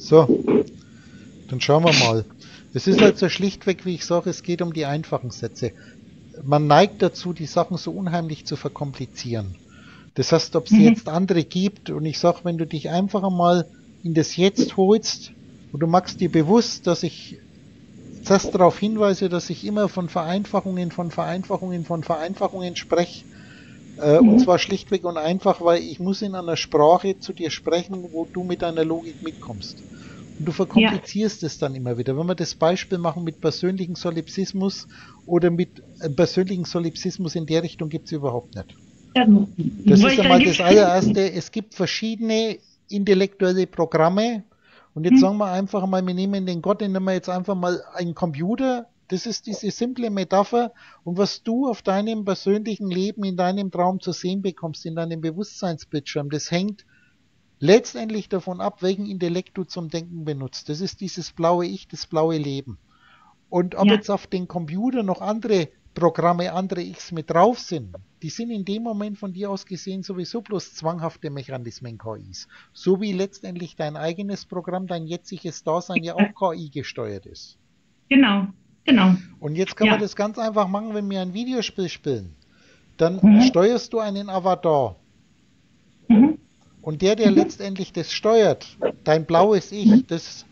So, dann schauen wir mal. Es ist halt so schlichtweg, wie ich sage, es geht um die einfachen Sätze. Man neigt dazu, die Sachen so unheimlich zu verkomplizieren. Das heißt, ob es mhm. jetzt andere gibt, und ich sage, wenn du dich einfach einmal in das Jetzt holst und du machst dir bewusst, dass ich das darauf hinweise, dass ich immer von Vereinfachungen, von Vereinfachungen, von Vereinfachungen spreche. Äh, mhm. Und zwar schlichtweg und einfach, weil ich muss in einer Sprache zu dir sprechen, wo du mit deiner Logik mitkommst. Und du verkomplizierst ja. es dann immer wieder. Wenn wir das Beispiel machen mit persönlichen Solipsismus oder mit äh, persönlichen Solipsismus in der Richtung gibt es überhaupt nicht. Ja, das ist einmal das allererste. Es gibt verschiedene intellektuelle Programme. Und jetzt hm. sagen wir einfach mal, wir nehmen den Gott, nehmen wir jetzt einfach mal einen Computer. Das ist diese simple Metapher. Und was du auf deinem persönlichen Leben, in deinem Traum zu sehen bekommst, in deinem Bewusstseinsbildschirm, das hängt letztendlich davon ab, welchen Intellekt du zum Denken benutzt. Das ist dieses blaue Ich, das blaue Leben. Und ob ja. jetzt auf den Computer noch andere Programme, andere Ichs mit drauf sind, die sind in dem Moment von dir aus gesehen sowieso bloß zwanghafte Mechanismen KIs. So wie letztendlich dein eigenes Programm, dein jetziges Dasein ja auch KI gesteuert ist. Genau, genau. Und jetzt kann ja. man das ganz einfach machen, wenn wir ein Videospiel spielen. Dann mhm. steuerst du einen Avatar. Mhm. Und der, der letztendlich das steuert, dein blaues Ich, das,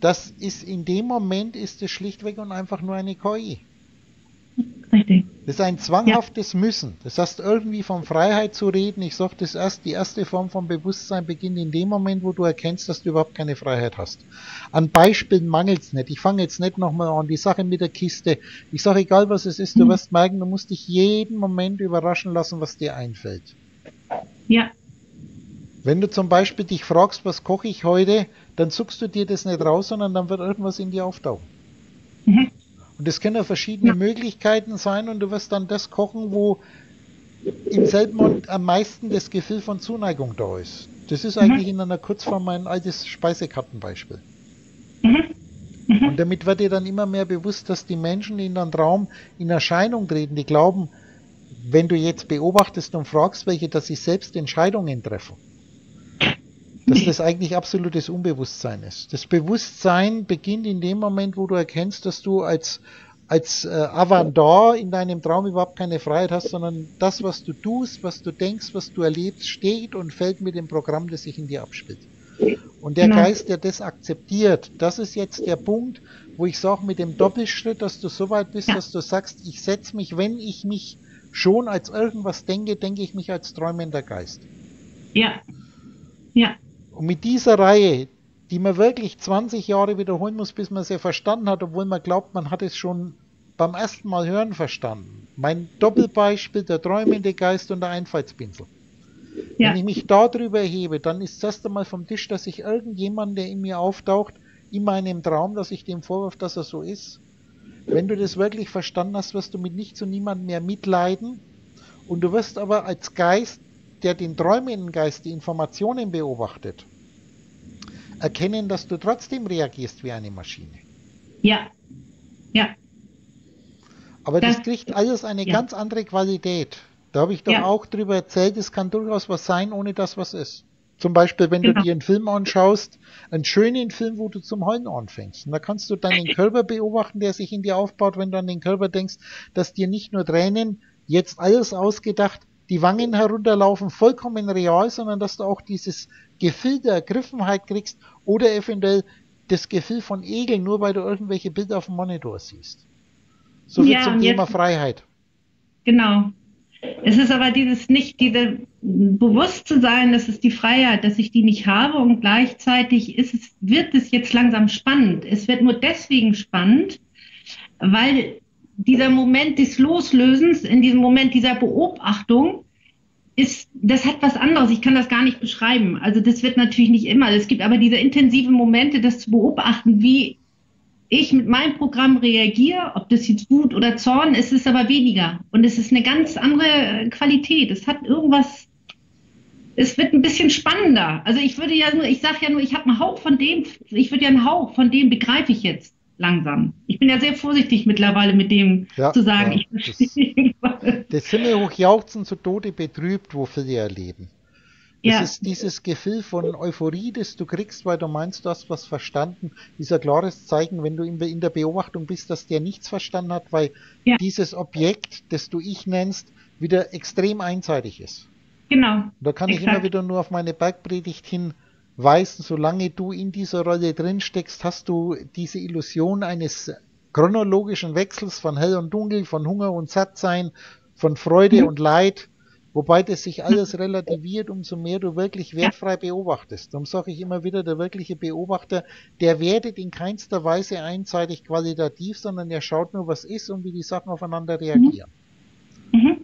das ist in dem Moment ist es schlichtweg und einfach nur eine KI. Richtig. Das ist ein zwanghaftes ja. Müssen. Das heißt, irgendwie von Freiheit zu reden, ich sage das erst, die erste Form von Bewusstsein beginnt in dem Moment, wo du erkennst, dass du überhaupt keine Freiheit hast. An Beispielen mangelt es nicht. Ich fange jetzt nicht nochmal an, die Sache mit der Kiste. Ich sage, egal was es ist, du mhm. wirst merken, du musst dich jeden Moment überraschen lassen, was dir einfällt. Ja, wenn du zum Beispiel dich fragst, was koche ich heute, dann zuckst du dir das nicht raus, sondern dann wird irgendwas in dir auftauchen. Mhm. Und das können ja verschiedene. Möglichkeiten sein und du wirst dann das kochen, wo im selben Moment am meisten das Gefühl von Zuneigung da ist. Das ist eigentlich mhm. in einer Kurzform mein altes Speisekartenbeispiel. Mhm. Mhm. Und damit wird dir dann immer mehr bewusst, dass die Menschen, die in den Traum in Erscheinung treten, die glauben, wenn du jetzt beobachtest und fragst, welche, dass sie selbst Entscheidungen treffen dass das eigentlich absolutes Unbewusstsein ist. Das Bewusstsein beginnt in dem Moment, wo du erkennst, dass du als, als äh, Avantgar in deinem Traum überhaupt keine Freiheit hast, sondern das, was du tust, was du denkst, was du erlebst, steht und fällt mit dem Programm, das sich in dir abspielt. Und der genau. Geist, der das akzeptiert, das ist jetzt der Punkt, wo ich sage mit dem Doppelschritt, dass du so weit bist, ja. dass du sagst, ich setze mich, wenn ich mich schon als irgendwas denke, denke ich mich als träumender Geist. Ja. Ja. Und mit dieser Reihe, die man wirklich 20 Jahre wiederholen muss, bis man sie verstanden hat, obwohl man glaubt, man hat es schon beim ersten Mal hören verstanden. Mein Doppelbeispiel, der träumende Geist und der Einfallspinsel. Ja. Wenn ich mich darüber erhebe, dann ist das einmal vom Tisch, dass ich irgendjemand, der in mir auftaucht, in meinem Traum, dass ich dem vorwirf, dass er so ist. Wenn du das wirklich verstanden hast, wirst du mit nichts und niemandem mehr mitleiden. Und du wirst aber als Geist der den träumenden Geist die Informationen beobachtet, erkennen, dass du trotzdem reagierst wie eine Maschine. Ja, ja. Aber das, das kriegt alles eine ja. ganz andere Qualität. Da habe ich doch ja. auch drüber erzählt, es kann durchaus was sein, ohne das was ist. Zum Beispiel, wenn genau. du dir einen Film anschaust, einen schönen Film, wo du zum Heulen anfängst. Und da kannst du deinen Körper beobachten, der sich in dir aufbaut, wenn du an den Körper denkst, dass dir nicht nur Tränen, jetzt alles ausgedacht, die Wangen herunterlaufen, vollkommen real, sondern dass du auch dieses Gefühl der Ergriffenheit kriegst oder eventuell das Gefühl von Ekel, nur weil du irgendwelche Bilder auf dem Monitor siehst. So viel ja, zum Thema jetzt, Freiheit. Genau. Es ist aber dieses nicht, diese Bewusstsein, das ist die Freiheit, dass ich die nicht habe und gleichzeitig ist es, wird es jetzt langsam spannend. Es wird nur deswegen spannend, weil dieser Moment des Loslösens, in diesem Moment dieser Beobachtung, ist, das hat was anderes. Ich kann das gar nicht beschreiben. Also das wird natürlich nicht immer. Es gibt aber diese intensiven Momente, das zu beobachten, wie ich mit meinem Programm reagiere, ob das jetzt Wut oder Zorn ist, ist aber weniger. Und es ist eine ganz andere Qualität. Es hat irgendwas, es wird ein bisschen spannender. Also ich würde ja nur, ich sage ja nur, ich habe einen Hauch von dem, ich würde ja einen Hauch von dem begreife ich jetzt langsam. Ich bin ja sehr vorsichtig mittlerweile mit dem ja, zu sagen, ja, ich verstehe. Das, das sind ja auch jauchzen zu Tode betrübt, wofür sie erleben. Das ja. ist dieses Gefühl von Euphorie, das du kriegst, weil du meinst, du hast was verstanden. Dieser klares Zeichen, wenn du in der Beobachtung bist, dass der nichts verstanden hat, weil ja. dieses Objekt, das du ich nennst, wieder extrem einseitig ist. Genau. Da kann Exakt. ich immer wieder nur auf meine Bergpredigt hinweisen, solange du in dieser Rolle drin steckst, hast du diese Illusion eines chronologischen Wechsels von hell und dunkel, von Hunger und Sattsein, von Freude mhm. und Leid Wobei das sich alles relativiert, umso mehr du wirklich wertfrei beobachtest. Darum sage ich immer wieder, der wirkliche Beobachter, der wertet in keinster Weise einseitig qualitativ, sondern er schaut nur, was ist und wie die Sachen aufeinander reagieren. Mhm.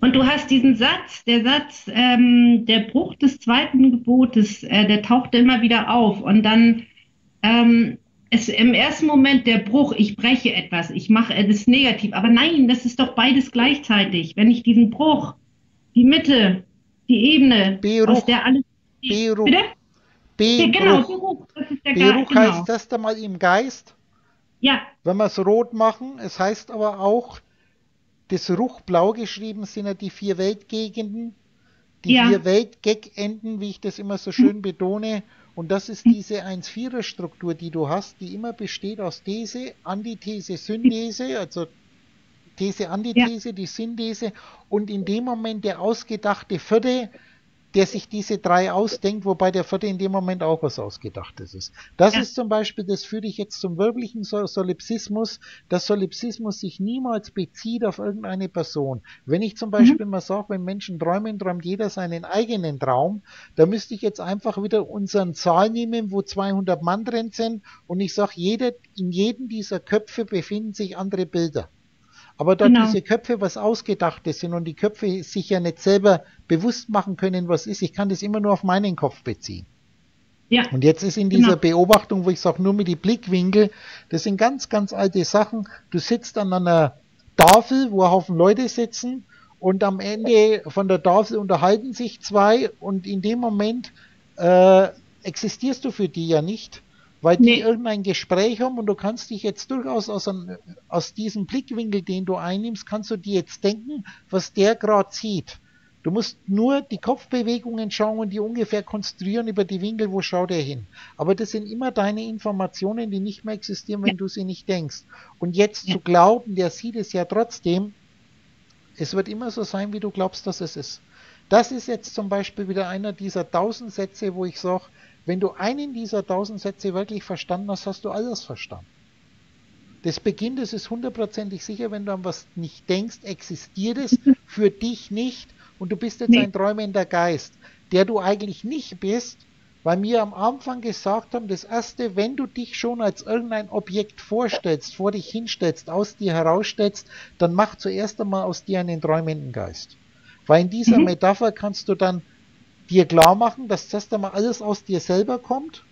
Und du hast diesen Satz, der Satz, ähm, der Bruch des zweiten Gebotes, äh, der tauchte immer wieder auf. Und dann ähm, ist im ersten Moment der Bruch, ich breche etwas, ich mache es negativ. Aber nein, das ist doch beides gleichzeitig. Wenn ich diesen Bruch die Mitte, die Ebene, Beruch, aus der alles. Beruch. Bitte? Beruch. Genau, Beruch. Das ist der Beruch Geist, heißt genau. das da mal im Geist. Ja. Wenn wir es rot machen, es heißt aber auch, das Ruch blau geschrieben sind ja die vier Weltgegenden, die ja. vier Weltgegenden, wie ich das immer so schön betone. Und das ist diese 1-4er-Struktur, die du hast, die immer besteht aus These, Antithese, Synthese, also These, Antithese, ja. die Synthese und in dem Moment der ausgedachte Vierte, der sich diese drei ausdenkt, wobei der Vierte in dem Moment auch was Ausgedachtes ist. Das ja. ist zum Beispiel, das führe ich jetzt zum wirklichen Solipsismus, dass Solipsismus sich niemals bezieht auf irgendeine Person. Wenn ich zum Beispiel mhm. mal sage, wenn Menschen träumen, träumt jeder seinen eigenen Traum, da müsste ich jetzt einfach wieder unseren Zahl nehmen, wo 200 Mann drin sind und ich sage, jeder, in jedem dieser Köpfe befinden sich andere Bilder. Aber da genau. diese Köpfe was Ausgedachtes sind und die Köpfe sich ja nicht selber bewusst machen können, was ist, ich kann das immer nur auf meinen Kopf beziehen. Ja. Und jetzt ist in dieser genau. Beobachtung, wo ich sage, nur mit die Blickwinkel, das sind ganz, ganz alte Sachen. Du sitzt an einer Tafel, wo ein Haufen Leute sitzen und am Ende von der Tafel unterhalten sich zwei und in dem Moment äh, existierst du für die ja nicht weil nee. die irgendein Gespräch haben und du kannst dich jetzt durchaus aus, ein, aus diesem Blickwinkel, den du einnimmst, kannst du dir jetzt denken, was der gerade sieht. Du musst nur die Kopfbewegungen schauen und die ungefähr konstruieren über die Winkel, wo schaut er hin. Aber das sind immer deine Informationen, die nicht mehr existieren, wenn ja. du sie nicht denkst. Und jetzt ja. zu glauben, der sieht es ja trotzdem, es wird immer so sein, wie du glaubst, dass es ist. Das ist jetzt zum Beispiel wieder einer dieser tausend Sätze, wo ich sage, wenn du einen dieser tausend Sätze wirklich verstanden hast, hast du alles verstanden. Das beginnt, es ist hundertprozentig sicher, wenn du an was nicht denkst, existiert es für dich nicht und du bist jetzt nee. ein träumender Geist, der du eigentlich nicht bist, weil wir am Anfang gesagt haben, das erste, wenn du dich schon als irgendein Objekt vorstellst, vor dich hinstellst, aus dir herausstellst, dann mach zuerst einmal aus dir einen träumenden Geist. Weil in dieser mhm. Metapher kannst du dann dir klar machen, dass das dann mal alles aus dir selber kommt.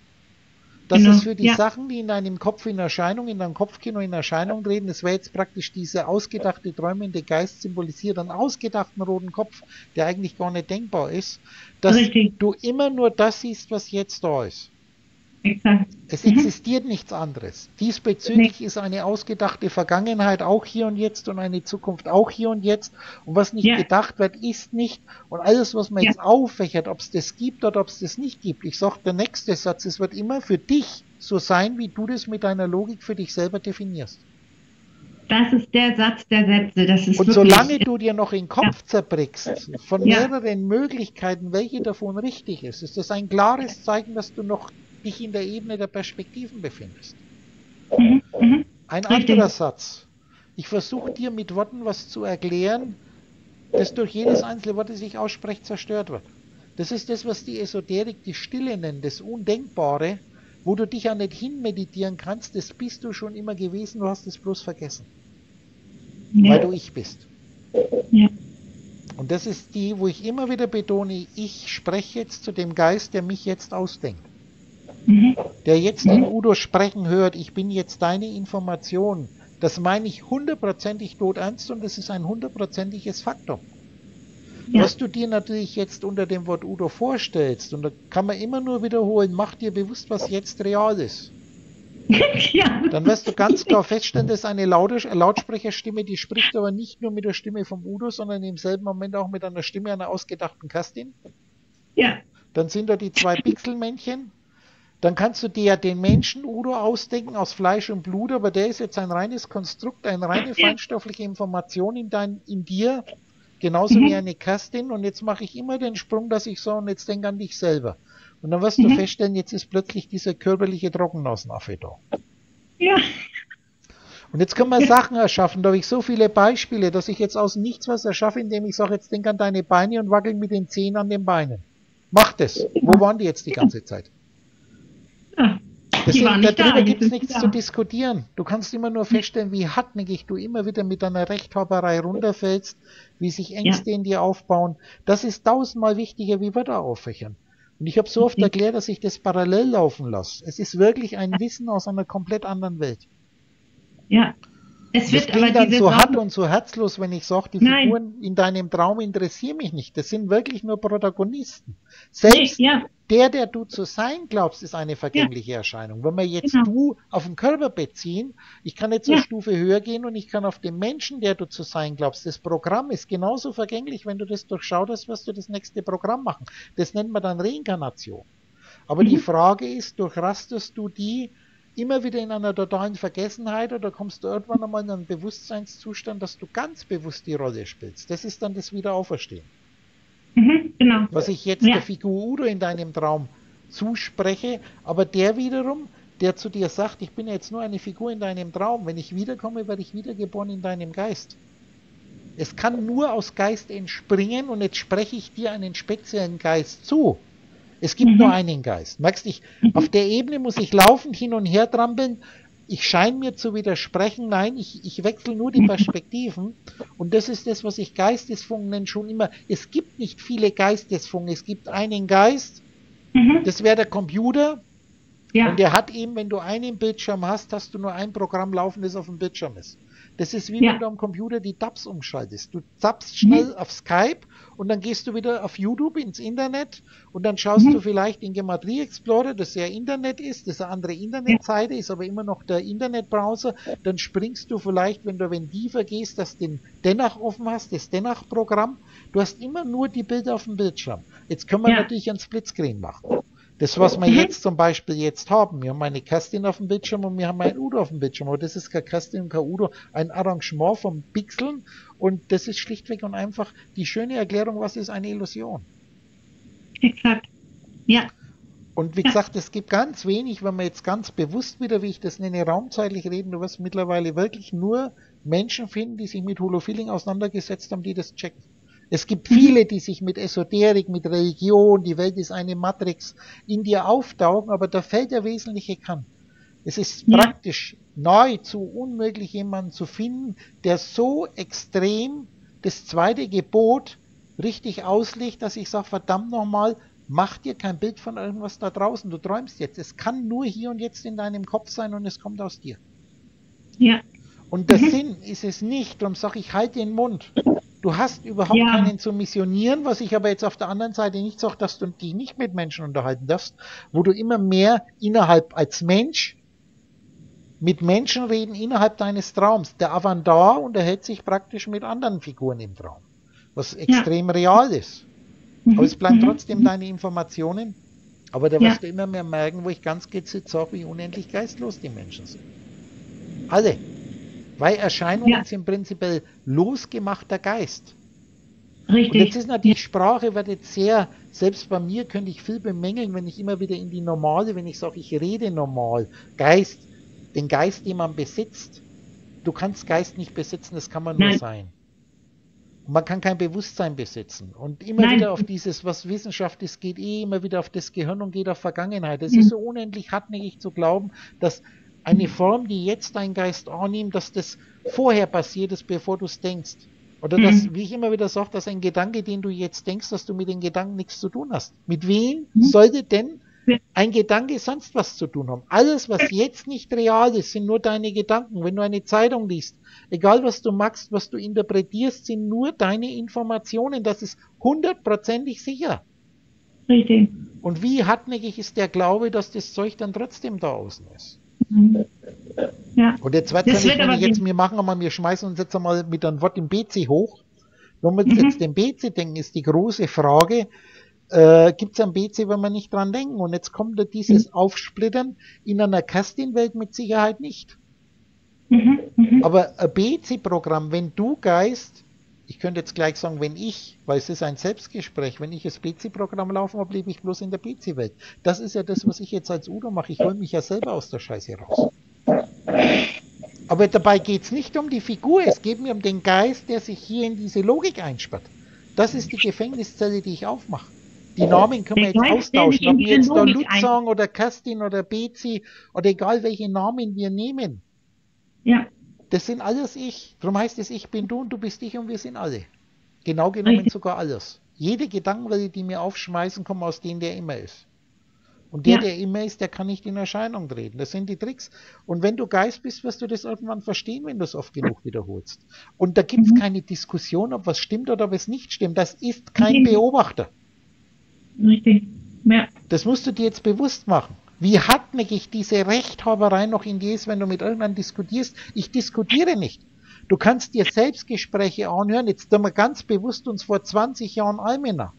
Das genau. ist für die ja. Sachen, die in deinem Kopf in Erscheinung, in deinem Kopfkino in Erscheinung treten, das wäre jetzt praktisch dieser ausgedachte, träumende Geist symbolisiert, einen ausgedachten roten Kopf, der eigentlich gar nicht denkbar ist, dass Richtig. du immer nur das siehst, was jetzt da ist. Exakt. Es mhm. existiert nichts anderes. Diesbezüglich nee. ist eine ausgedachte Vergangenheit auch hier und jetzt und eine Zukunft auch hier und jetzt. Und was nicht ja. gedacht wird, ist nicht. Und alles, was man ja. jetzt auffächert, ob es das gibt oder ob es das nicht gibt. Ich sage, der nächste Satz, es wird immer für dich so sein, wie du das mit deiner Logik für dich selber definierst. Das ist der Satz der Sätze. Das ist und solange du dir noch den Kopf ja. zerbrickst, von mehreren Möglichkeiten, welche davon richtig ist, ist das ein klares Zeichen, dass du noch dich in der Ebene der Perspektiven befindest. Mhm, mhm. Ein Richtig. anderer Satz. Ich versuche dir mit Worten was zu erklären, das durch jedes einzelne Wort, das ich ausspreche, zerstört wird. Das ist das, was die Esoterik die Stille nennt, das Undenkbare, wo du dich ja nicht hinmeditieren kannst, das bist du schon immer gewesen, du hast es bloß vergessen. Ja. Weil du ich bist. Ja. Und das ist die, wo ich immer wieder betone, ich spreche jetzt zu dem Geist, der mich jetzt ausdenkt mhm. der jetzt den Udo sprechen hört, ich bin jetzt deine Information, das meine ich hundertprozentig tot ernst und das ist ein hundertprozentiges Faktum. Ja. Was du dir natürlich jetzt unter dem Wort Udo vorstellst, und da kann man immer nur wiederholen, mach dir bewusst, was jetzt real ist. ja. Dann wirst du ganz klar feststellen, dass eine Lautsprecherstimme, die spricht aber nicht nur mit der Stimme vom Udo, sondern im selben Moment auch mit einer Stimme einer ausgedachten Kastin. Ja. Dann sind da die zwei Pixelmännchen. Dann kannst du dir ja den Menschen Udo ausdenken aus Fleisch und Blut, aber der ist jetzt ein reines Konstrukt, eine reine feinstoffliche Information in, dein, in dir, genauso mhm. wie eine Kerstin. Und jetzt mache ich immer den Sprung, dass ich so, und jetzt denk an dich selber. Und dann wirst mhm. du feststellen, jetzt ist plötzlich dieser körperliche Trockennasenaffe da. Ja. Und jetzt können wir Sachen erschaffen. Da habe ich so viele Beispiele, dass ich jetzt aus nichts was erschaffe, indem ich sage, jetzt denk an deine Beine und wackel mit den Zehen an den Beinen. Mach das. Wo waren die jetzt die ganze Zeit? Ja, Deswegen, darüber gibt es nichts da. zu diskutieren. Du kannst immer nur feststellen, wie hartnäckig du immer wieder mit deiner Rechthaberei runterfällst, wie sich Ängste ja. in dir aufbauen. Das ist tausendmal wichtiger, wie Wörter auffächern. Und ich habe so oft erklärt, dass ich das parallel laufen lasse. Es ist wirklich ein Wissen aus einer komplett anderen Welt. Ja. Es wird das aber dann so hart und so herzlos, wenn ich sage, die Nein. Figuren in deinem Traum interessieren mich nicht. Das sind wirklich nur Protagonisten. Selbst nee, ja. Der, der du zu sein glaubst, ist eine vergängliche ja. Erscheinung. Wenn wir jetzt genau. du auf den Körper beziehen, ich kann jetzt eine ja. Stufe höher gehen und ich kann auf den Menschen, der du zu sein glaubst, das Programm ist genauso vergänglich. Wenn du das durchschaut hast, wirst du das nächste Programm machen. Das nennt man dann Reinkarnation. Aber mhm. die Frage ist, durchrastest du die immer wieder in einer totalen Vergessenheit oder kommst du irgendwann einmal in einen Bewusstseinszustand, dass du ganz bewusst die Rolle spielst. Das ist dann das Wiederauferstehen. Mhm, genau. Was ich jetzt ja. der Figur Udo in deinem Traum zuspreche, aber der wiederum, der zu dir sagt, ich bin jetzt nur eine Figur in deinem Traum, wenn ich wiederkomme, werde ich wiedergeboren in deinem Geist. Es kann nur aus Geist entspringen und jetzt spreche ich dir einen speziellen Geist zu. Es gibt mhm. nur einen Geist. Merkst du, mhm. auf der Ebene muss ich laufen, hin und her trampeln. Ich scheine mir zu widersprechen. Nein, ich, ich wechsle nur die. Perspektiven. Und das ist das, was ich Geistesfunken nenne, schon immer. Es gibt nicht viele Geistesfunken. Es gibt einen Geist. Mhm. Das wäre der Computer. Ja. Und der hat eben, wenn du einen Bildschirm hast, hast du nur ein Programm laufen, das auf dem Bildschirm ist. Das ist wie ja. wenn du am Computer die Tabs umschaltest. Du zappst schnell mhm. auf Skype und dann gehst du wieder auf YouTube ins Internet und dann schaust mhm. du vielleicht in Gematrie Explorer, das ja Internet ist, das eine andere Internetseite ist, aber immer noch der Internetbrowser. Dann springst du vielleicht, wenn du wenn die vergehst, dass du den dennoch offen hast, das dennoch Programm. Du hast immer nur die Bilder auf dem Bildschirm. Jetzt können wir ja. natürlich ein Splitscreen machen. Das, was wir jetzt zum Beispiel jetzt haben, wir haben eine Kerstin auf dem Bildschirm und wir haben ein Udo auf dem Bildschirm, aber das ist kein Kerstin und kein Udo, ein Arrangement von Pixeln und das ist schlichtweg und einfach die schöne Erklärung, was ist eine Illusion. Exakt. Ja. Und wie gesagt, es gibt ganz wenig, wenn man jetzt ganz bewusst wieder, wie ich das nenne, raumzeitlich reden, du wirst mittlerweile wirklich nur Menschen finden, die sich mit Holofeeling auseinandergesetzt haben, die das checken. Es gibt viele, die sich mit Esoterik, mit Religion, die Welt ist eine Matrix, in dir auftauchen, aber da fällt der wesentliche Kern. Es ist ja. praktisch nahezu unmöglich, jemanden zu finden, der so extrem das zweite Gebot richtig auslegt, dass ich sage, verdammt nochmal, mach dir kein Bild von irgendwas da draußen, du träumst jetzt. Es kann nur hier und jetzt in deinem Kopf sein und es kommt aus dir. Ja. Und der mhm. Sinn ist es nicht, darum sage ich, halt den Mund. Du hast überhaupt ja. keinen zu missionieren, was ich aber jetzt auf der anderen Seite nicht sage, dass du dich nicht mit Menschen unterhalten darfst, wo du immer mehr innerhalb als Mensch mit Menschen reden innerhalb deines Traums. Der Avandar unterhält sich praktisch mit anderen Figuren im Traum, was extrem ja. real ist. Aber es bleiben mhm. trotzdem deine Informationen. Aber da wirst ja. du immer mehr merken, wo ich ganz gezielt sage, wie unendlich geistlos die Menschen sind. Alle. Weil Erscheinungen ja. sind prinzipiell losgemachter Geist. Richtig. Und jetzt ist natürlich, Sprache wird jetzt sehr, selbst bei mir könnte ich viel bemängeln, wenn ich immer wieder in die normale, wenn ich sage, ich rede normal, Geist, den Geist, den man besitzt. Du kannst Geist nicht besitzen, das kann man Nein. nur sein. Und man kann kein Bewusstsein besitzen. Und immer Nein. wieder auf dieses, was Wissenschaft ist, geht eh immer wieder auf das Gehirn und geht auf Vergangenheit. Es mhm. ist so unendlich hartnäckig zu glauben, dass eine Form, die jetzt dein Geist annimmt, dass das vorher passiert ist, bevor du es denkst. Oder mhm. dass, wie ich immer wieder sage, dass ein Gedanke, den du jetzt denkst, dass du mit den Gedanken nichts zu tun hast. Mit wem mhm. sollte denn ein Gedanke sonst was zu tun haben? Alles, was jetzt nicht real ist, sind nur deine Gedanken. Wenn du eine Zeitung liest, egal was du magst, was du interpretierst, sind nur deine Informationen. Das ist hundertprozentig sicher. Richtig. Und wie hartnäckig ist der Glaube, dass das Zeug dann trotzdem da außen ist? Ja. Und zweite kann ich, ich jetzt, wir machen einmal, wir schmeißen uns jetzt einmal mit einem Wort im BC hoch. Wenn wir mhm. jetzt den BC denken, ist die große Frage, äh, gibt es am BC, wenn wir nicht dran denken. Und jetzt kommt da dieses mhm. Aufsplittern in einer Casting-Welt mit Sicherheit nicht. Mhm, mh. Aber ein BC-Programm, wenn du Geist, ich könnte jetzt gleich sagen, wenn ich, weil es ist ein Selbstgespräch, wenn ich das BC-Programm laufen habe, lebe ich bloß in der BC-Welt. Das ist ja das, was ich jetzt als Udo mache. Ich hole mich ja selber aus der Scheiße raus. Aber dabei geht es nicht um die Figur, es geht mir um den Geist, der sich hier in diese Logik einsperrt. Das ist die Gefängniszelle, die ich aufmache. Die Namen können wir jetzt austauschen, ob wir jetzt da Lutzang oder Kerstin oder Bezi oder egal welche Namen wir nehmen. Ja. Das sind alles ich. Darum heißt es, ich bin du und du bist ich und wir sind alle. Genau genommen Richtig. sogar alles. Jede Gedankenwelle, die mir aufschmeißen, kommt aus denen, der immer ist. Und der, ja. der immer ist, der kann nicht in Erscheinung treten. Das sind die Tricks. Und wenn du Geist bist, wirst du das irgendwann verstehen, wenn du es oft genug wiederholst. Und da gibt es mhm. keine Diskussion, ob was stimmt oder ob es nicht stimmt. Das ist kein mhm. Beobachter. Richtig. Ja. Das musst du dir jetzt bewusst machen. Wie hartnäckig diese Rechthaberei noch in dir ist, wenn du mit irgendwann diskutierst. Ich diskutiere nicht. Du kannst dir Selbstgespräche anhören. Jetzt tun wir ganz bewusst uns vor 20 Jahren Almena.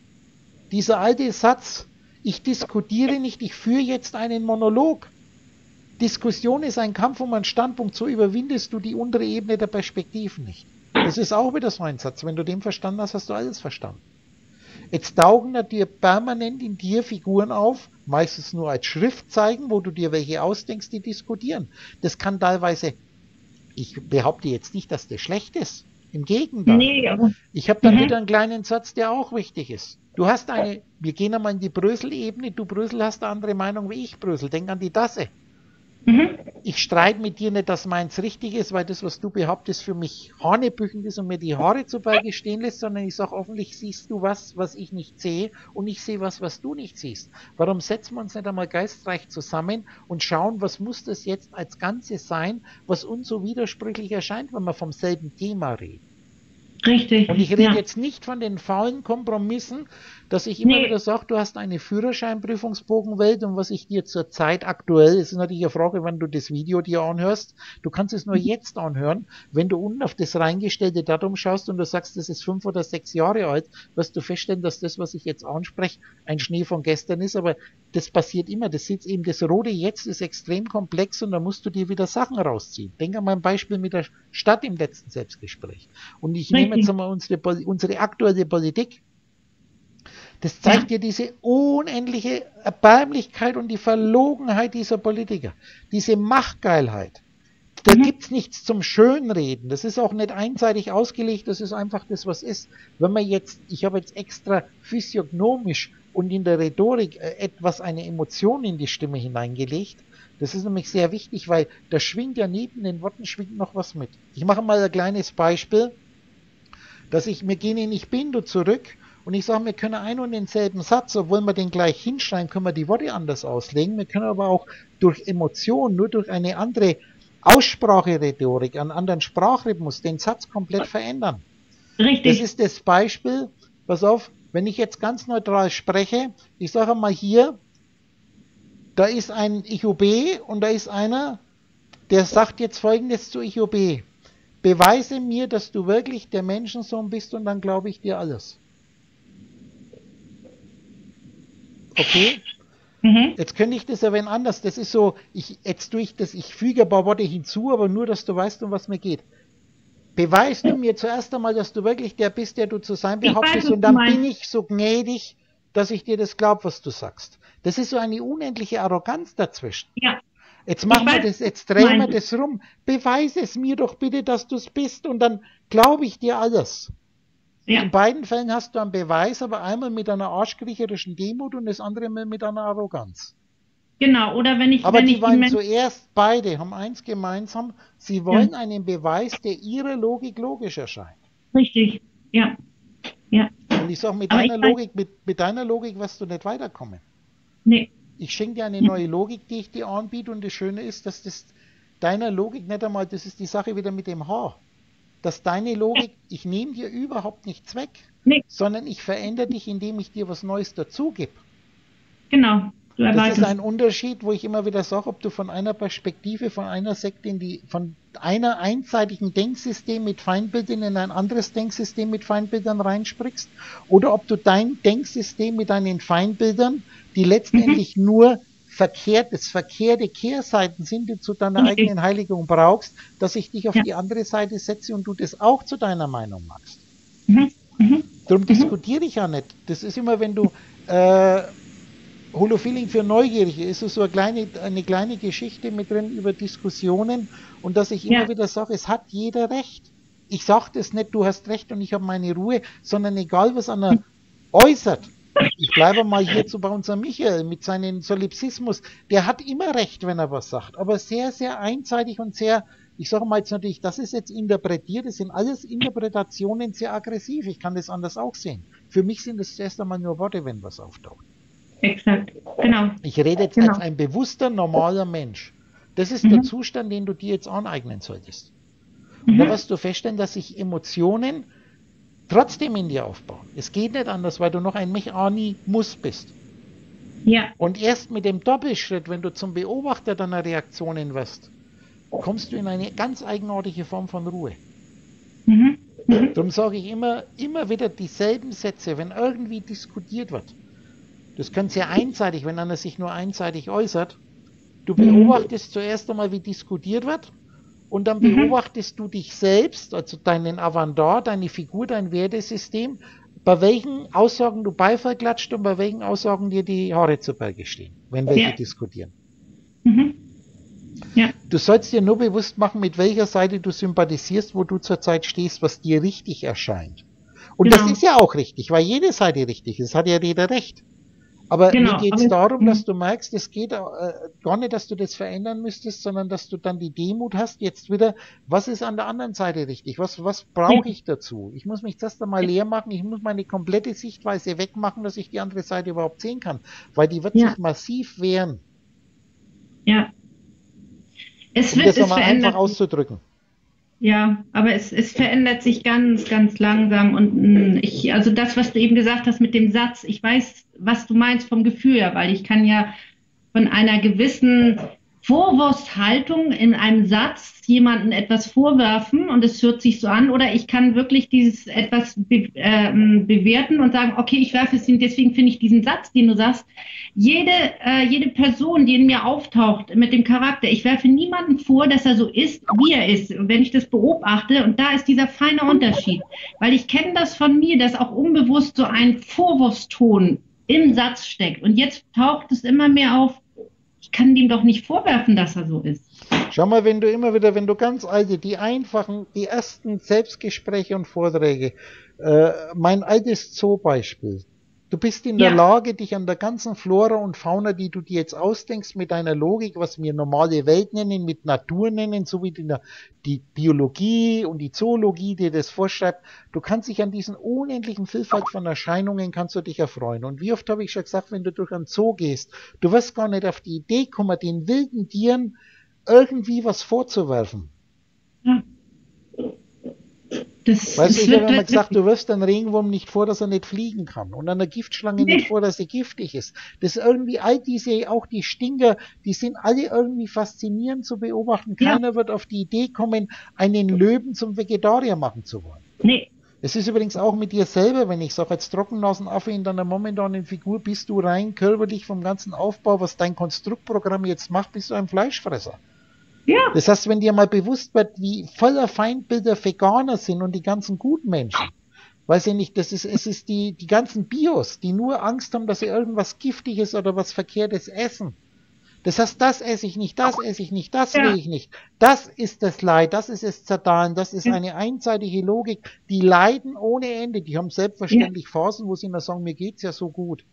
Dieser alte Satz, ich diskutiere nicht, ich führe jetzt einen Monolog. Diskussion ist ein Kampf um einen Standpunkt, so überwindest du die untere Ebene der Perspektiven nicht. Das ist auch wieder so ein Satz. Wenn du den verstanden hast, hast du alles verstanden. Jetzt tauchen da dir permanent in dir Figuren auf, meistens nur als Schrift zeigen, wo du dir welche ausdenkst, die diskutieren. Das kann teilweise, ich behaupte jetzt nicht, dass das schlecht ist. Im Gegenteil. Nee, ich habe dann mhm. wieder einen kleinen Satz, der auch wichtig ist. Du hast eine, wir gehen einmal in die Brösel-Ebene, du Brösel hast eine andere Meinung wie ich Brösel. Denk an die Tasse. Mhm. Ich streite mit dir nicht, dass meins richtig ist, weil das, was du behauptest, für mich hanebüchend ist und mir die Haare zu Berge stehen lässt, sondern ich sage, hoffentlich siehst du was, was ich nicht sehe und ich sehe was, was du nicht siehst. Warum setzen wir uns nicht einmal geistreich zusammen und schauen, was muss das jetzt als Ganzes sein, was uns so widersprüchlich erscheint, wenn wir vom selben Thema reden? Richtig. Und ich rede ja. jetzt nicht von den faulen Kompromissen, dass ich immer nee. wieder sage, du hast eine Führerscheinprüfungsbogenwelt und was ich dir zurzeit aktuell, ist natürlich eine Frage, wenn du das Video dir anhörst, du kannst es nur mhm. jetzt anhören, wenn du unten auf das reingestellte Datum schaust und du sagst, das ist fünf oder sechs Jahre alt, wirst du feststellen, dass das, was ich jetzt anspreche, ein Schnee von gestern ist, aber das passiert immer, das sieht eben, das rote Jetzt ist extrem komplex und da musst du dir wieder Sachen rausziehen. Denk an mein Beispiel mit der Stadt im letzten Selbstgespräch. Und ich nehme jetzt einmal unsere, unsere aktuelle Politik, das zeigt dir diese unendliche Erbärmlichkeit und die Verlogenheit dieser Politiker. Diese Machtgeilheit. Da mhm. gibt's nichts zum Schönreden. Das ist auch nicht einseitig ausgelegt, das ist einfach das, was ist. Wenn man jetzt, ich habe jetzt extra physiognomisch und in der Rhetorik äh, etwas eine Emotion in die Stimme hineingelegt. Das ist nämlich sehr wichtig, weil da schwingt ja neben den Worten schwingt noch was mit. Ich mache mal ein kleines Beispiel, dass ich, wir gehen in Ich bin du zurück und ich sage, wir können einen und denselben Satz, obwohl wir den gleich hinschreiben, können wir die Worte anders auslegen. Wir können aber auch durch Emotion, nur durch eine andere Ausspracherhetorik, einen anderen Sprachrhythmus, den Satz komplett verändern. Richtig. Das ist das Beispiel, pass auf, wenn ich jetzt ganz neutral spreche, ich sage mal hier, da ist ein IOB und da ist einer, der sagt jetzt folgendes zu IOB. Beweise mir, dass du wirklich der Menschensohn bist und dann glaube ich dir alles. Okay? Mhm. Jetzt könnte ich das erwähnen anders. Das ist so, ich, jetzt tue ich das, ich füge ein paar Worte hinzu, aber nur, dass du weißt, um was mir geht. Beweist du mir zuerst einmal, dass du wirklich der bist, der du zu sein behauptest, weiß, und dann bin ich so gnädig, dass ich dir das glaube, was du sagst. Das ist so eine unendliche Arroganz dazwischen. Ja. Jetzt machen wir das, jetzt drehen wir das rum. Beweise es mir doch bitte, dass du es bist, und dann glaube ich dir alles. Ja. In beiden Fällen hast du einen Beweis, aber einmal mit einer arschkriecherischen Demut und das andere mal mit einer Arroganz. Genau, oder wenn ich. Aber wenn die ich wollen die zuerst beide, haben eins gemeinsam, sie wollen ja. einen Beweis, der ihrer Logik logisch erscheint. Richtig, ja. ja. Und ich sage, mit deiner Logik, mit, mit deiner Logik wirst du nicht weiterkommen. Nee. Ich schenke dir eine neue Logik, die ich dir anbiete, und das Schöne ist, dass das deiner Logik nicht einmal, das ist die Sache wieder mit dem Haar dass deine Logik, ich nehme dir überhaupt nichts weg, nee. sondern ich verändere dich, indem ich dir was Neues dazu gebe. Genau. Das ist ein Unterschied, wo ich immer wieder sage, ob du von einer Perspektive, von einer Sekte in die, von einer einseitigen Denksystem mit Feindbildern in ein anderes Denksystem mit Feindbildern reinspringst, oder ob du dein Denksystem mit deinen Feindbildern, die letztendlich mhm. nur verkehrtes, verkehrte Kehrseiten sind, die du zu deiner okay. eigenen Heiligung brauchst, dass ich dich auf ja. die andere Seite setze und du das auch zu deiner Meinung machst. Mhm. Mhm. Darum mhm. diskutiere ich ja nicht. Das ist immer, wenn du äh, Holofeeling für Neugierige ist so eine kleine, eine kleine Geschichte mit drin über Diskussionen und dass ich immer ja. wieder sage, es hat jeder Recht. Ich sage das nicht, du hast Recht und ich habe meine Ruhe, sondern egal was einer äußert, ich bleibe mal hierzu bei unserem Michael mit seinem Solipsismus. Der hat immer recht, wenn er was sagt, aber sehr, sehr einseitig und sehr, ich sage mal jetzt natürlich, das ist jetzt interpretiert, das sind alles Interpretationen sehr aggressiv. Ich kann das anders auch sehen. Für mich sind es erst einmal nur Worte, wenn was auftaucht. Exakt, genau. Ich rede jetzt genau. als ein bewusster, normaler Mensch. Das ist mhm. der Zustand, den du dir jetzt aneignen solltest. Und mhm. da wirst du feststellen, dass sich Emotionen trotzdem in dir aufbauen. Es geht nicht anders, weil du noch ein Mechanimus bist. Ja. Und erst mit dem Doppelschritt, wenn du zum Beobachter deiner Reaktionen wirst, kommst du in eine ganz eigenartige Form von Ruhe. Mhm. Mhm. Darum sage ich immer, immer wieder dieselben Sätze, wenn irgendwie diskutiert wird. Das könnte sehr einseitig, wenn einer sich nur einseitig äußert. Du beobachtest zuerst einmal, wie diskutiert wird und dann mhm. beobachtest mhm. du dich selbst, also deinen Avantgar, deine Figur, dein Wertesystem, bei welchen Aussagen du Beifall klatscht und bei welchen Aussagen dir die Haare zu Berge stehen, wenn welche ja. diskutieren. Mhm. Ja. Du sollst dir nur bewusst machen, mit welcher Seite du sympathisierst, wo du zurzeit stehst, was dir richtig erscheint. Und genau. das ist ja auch richtig, weil jede Seite richtig ist, hat ja jeder recht. Aber genau, mir geht es darum, dass du merkst, es geht äh, gar nicht, dass du das verändern müsstest, sondern dass du dann die Demut hast, jetzt wieder, was ist an der anderen Seite richtig? Was, was brauche ich dazu? Ich muss mich zuerst einmal leer machen, ich muss meine komplette Sichtweise wegmachen, dass ich die andere Seite überhaupt sehen kann, weil die wird ja. sich massiv wehren. Ja. Es um wird das mal einfach auszudrücken. Ja, aber es, es verändert sich ganz, ganz langsam. Und mm, ich, also das, was du eben gesagt hast mit dem Satz, ich weiß, was du meinst vom Gefühl her, weil ich kann ja von einer gewissen Vorwurfshaltung in einem Satz jemanden etwas vorwerfen und es hört sich so an oder ich kann wirklich dieses etwas be äh, bewerten und sagen, okay, ich werfe es hin, deswegen finde ich diesen Satz, den du sagst, jede, äh, jede Person, die in mir auftaucht mit dem Charakter, ich werfe niemanden vor, dass er so ist, wie er ist. Wenn ich das beobachte, und da ist dieser feine Unterschied, weil ich kenne das von mir, dass auch unbewusst so ein Vorwurfston im Satz steckt. Und jetzt taucht es immer mehr auf, ich kann dem doch nicht vorwerfen, dass er so ist. Schau mal, wenn du immer wieder, wenn du ganz alte, die einfachen, die ersten Selbstgespräche und Vorträge, äh, mein altes Zoo-Beispiel, Du bist in der Lage, dich an der ganzen Flora und Fauna, die du dir jetzt ausdenkst, mit deiner Logik, was wir normale Welt nennen, mit Natur nennen, so wie die, die Biologie und die Zoologie dir das vorschreibt, du kannst dich an diesen unendlichen Vielfalt von Erscheinungen, kannst du dich erfreuen. Und wie oft habe ich schon gesagt, wenn du durch einen Zoo gehst, du wirst gar nicht auf die Idee kommen, den wilden Tieren irgendwie was vorzuwerfen. Ja. Das, weißt du, ich habe immer gesagt, du wirst einen Regenwurm nicht vor, dass er nicht fliegen kann und einer Giftschlange nicht vor, dass sie giftig ist. Das ist irgendwie all diese, auch die Stinker, die sind alle irgendwie faszinierend zu beobachten. Keiner ja. wird auf die Idee kommen, einen Löwen zum Vegetarier machen zu wollen. Nee. Es ist übrigens auch mit dir selber, wenn ich sage, als Trockennasenaffe in deiner momentanen Figur bist du rein körperlich vom ganzen Aufbau, was dein Konstruktprogramm jetzt macht, bist du ein Fleischfresser. Ja. Das heißt, wenn dir mal bewusst wird, wie voller Feindbilder Veganer sind und die ganzen Gutmenschen, weiß ich nicht, das ist, es ist die, die ganzen Bios, die nur Angst haben, dass sie irgendwas Giftiges oder was Verkehrtes essen. Das heißt, das esse ich nicht, das esse ich nicht, das ja. will ich nicht. Das ist das Leid, das ist das Zertalen, das ist eine einseitige Logik. Die leiden ohne Ende. Die haben selbstverständlich ja. Phasen, wo sie immer sagen, mir geht's ja so gut.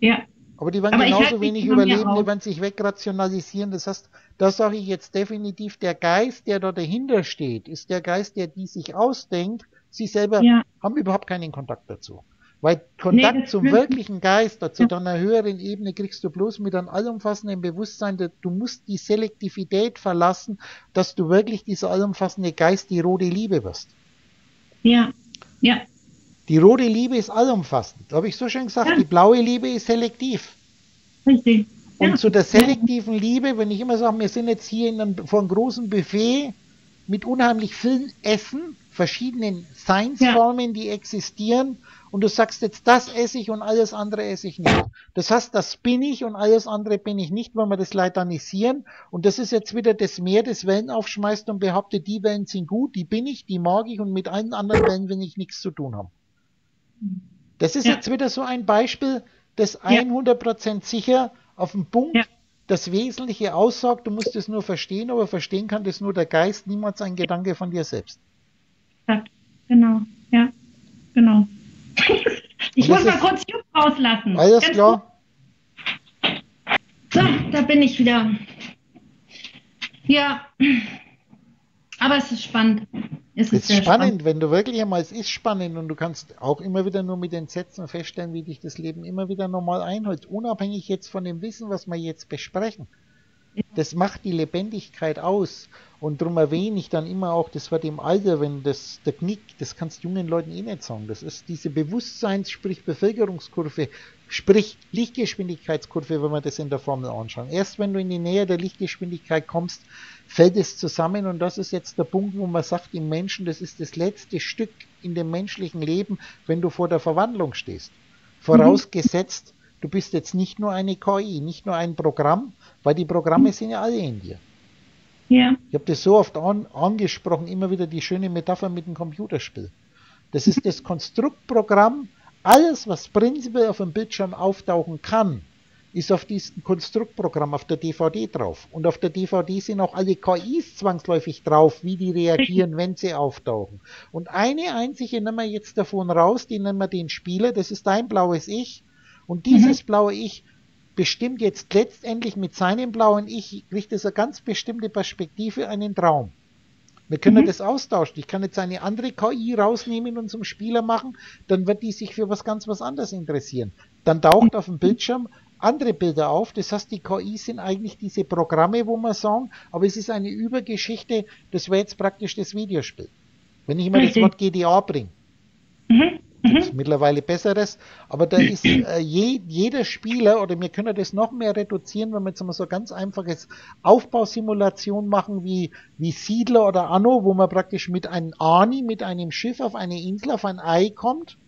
Ja. Aber die werden Aber genauso wenig überleben, die werden sich wegrationalisieren. Das heißt, da sage ich jetzt definitiv, der Geist, der da dahinter steht, ist der Geist, der die sich ausdenkt. Sie selber ja. haben überhaupt keinen Kontakt dazu. Weil Kontakt nee, zum wirklichen Geist, zu ja. deiner höheren Ebene kriegst du bloß mit einem allumfassenden Bewusstsein, du musst die Selektivität verlassen, dass du wirklich dieser allumfassende Geist, die rote Liebe wirst. Ja, ja. Die rote Liebe ist allumfassend. Da habe ich so schön gesagt, ja. die blaue Liebe ist selektiv. Richtig. Und ja. zu der selektiven Liebe, wenn ich immer sage, wir sind jetzt hier in einem, vor einem großen Buffet mit unheimlich vielen Essen, verschiedenen Seinsformen, die existieren, und du sagst jetzt, das esse ich und alles andere esse ich nicht. Das heißt, das bin ich und alles andere bin ich nicht, weil wir das leitanisieren. Und das ist jetzt wieder das Meer, das Wellen aufschmeißt und behauptet, die Wellen sind gut, die bin ich, die mag ich und mit allen anderen Wellen will ich nichts zu tun haben. Das ist ja. jetzt wieder so ein Beispiel, das 100% sicher auf den Punkt ja. das Wesentliche aussagt. Du musst es nur verstehen, aber verstehen kann das nur der Geist, niemals ein Gedanke von dir selbst. Genau, ja, genau. Ich muss mal kurz Jupp rauslassen. Alles Ganz klar. So, da bin ich wieder. Ja, aber es ist spannend. Es ist, ist spannend, spannend, wenn du wirklich einmal, es ist spannend und du kannst auch immer wieder nur mit den Sätzen feststellen, wie dich das Leben immer wieder normal einholt, unabhängig jetzt von dem Wissen, was wir jetzt besprechen. Das macht die Lebendigkeit aus. Und darum erwähne ich dann immer auch, das wird im Alter, wenn das der Knick, das kannst jungen Leuten eh nicht sagen. Das ist diese Bewusstseins-, sprich Bevölkerungskurve, sprich Lichtgeschwindigkeitskurve, wenn wir das in der Formel anschauen. Erst wenn du in die Nähe der Lichtgeschwindigkeit kommst, fällt es zusammen und das ist jetzt der Punkt, wo man sagt, im Menschen, das ist das letzte Stück in dem menschlichen Leben, wenn du vor der Verwandlung stehst. Vorausgesetzt, du bist jetzt nicht nur eine KI, nicht nur ein Programm, weil die Programme sind ja alle in dir. Ja. Ich habe das so oft an, angesprochen, immer wieder die schöne Metapher mit dem Computerspiel. Das ist das Konstruktprogramm. Alles, was prinzipiell auf dem Bildschirm auftauchen kann, ist auf diesem Konstruktprogramm auf der DVD drauf. Und auf der DVD sind auch alle KIs zwangsläufig drauf, wie die reagieren, wenn sie auftauchen. Und eine einzige nehmen wir jetzt davon raus, die nennen wir den Spieler, das ist dein blaues Ich. Und dieses mhm. blaue Ich bestimmt jetzt letztendlich mit seinem blauen Ich, kriegt es eine ganz bestimmte Perspektive, einen Traum. Wir können mhm. das austauschen. Ich kann jetzt eine andere KI rausnehmen und zum Spieler machen, dann wird die sich für was ganz was anderes interessieren. Dann taucht auf dem Bildschirm andere Bilder auf. Das heißt, die KI sind eigentlich diese Programme, wo man sagen, aber es ist eine Übergeschichte, das wäre jetzt praktisch das Videospiel. Wenn ich immer das Wort GDA bringe. Mhm. Mhm. mittlerweile Besseres, aber da ist äh, je, jeder Spieler, oder wir können das noch mehr reduzieren, wenn wir jetzt mal so ganz einfaches Aufbausimulation machen wie, wie Siedler oder Anno, wo man praktisch mit einem Ani, mit einem Schiff auf eine Insel, auf ein Ei kommt.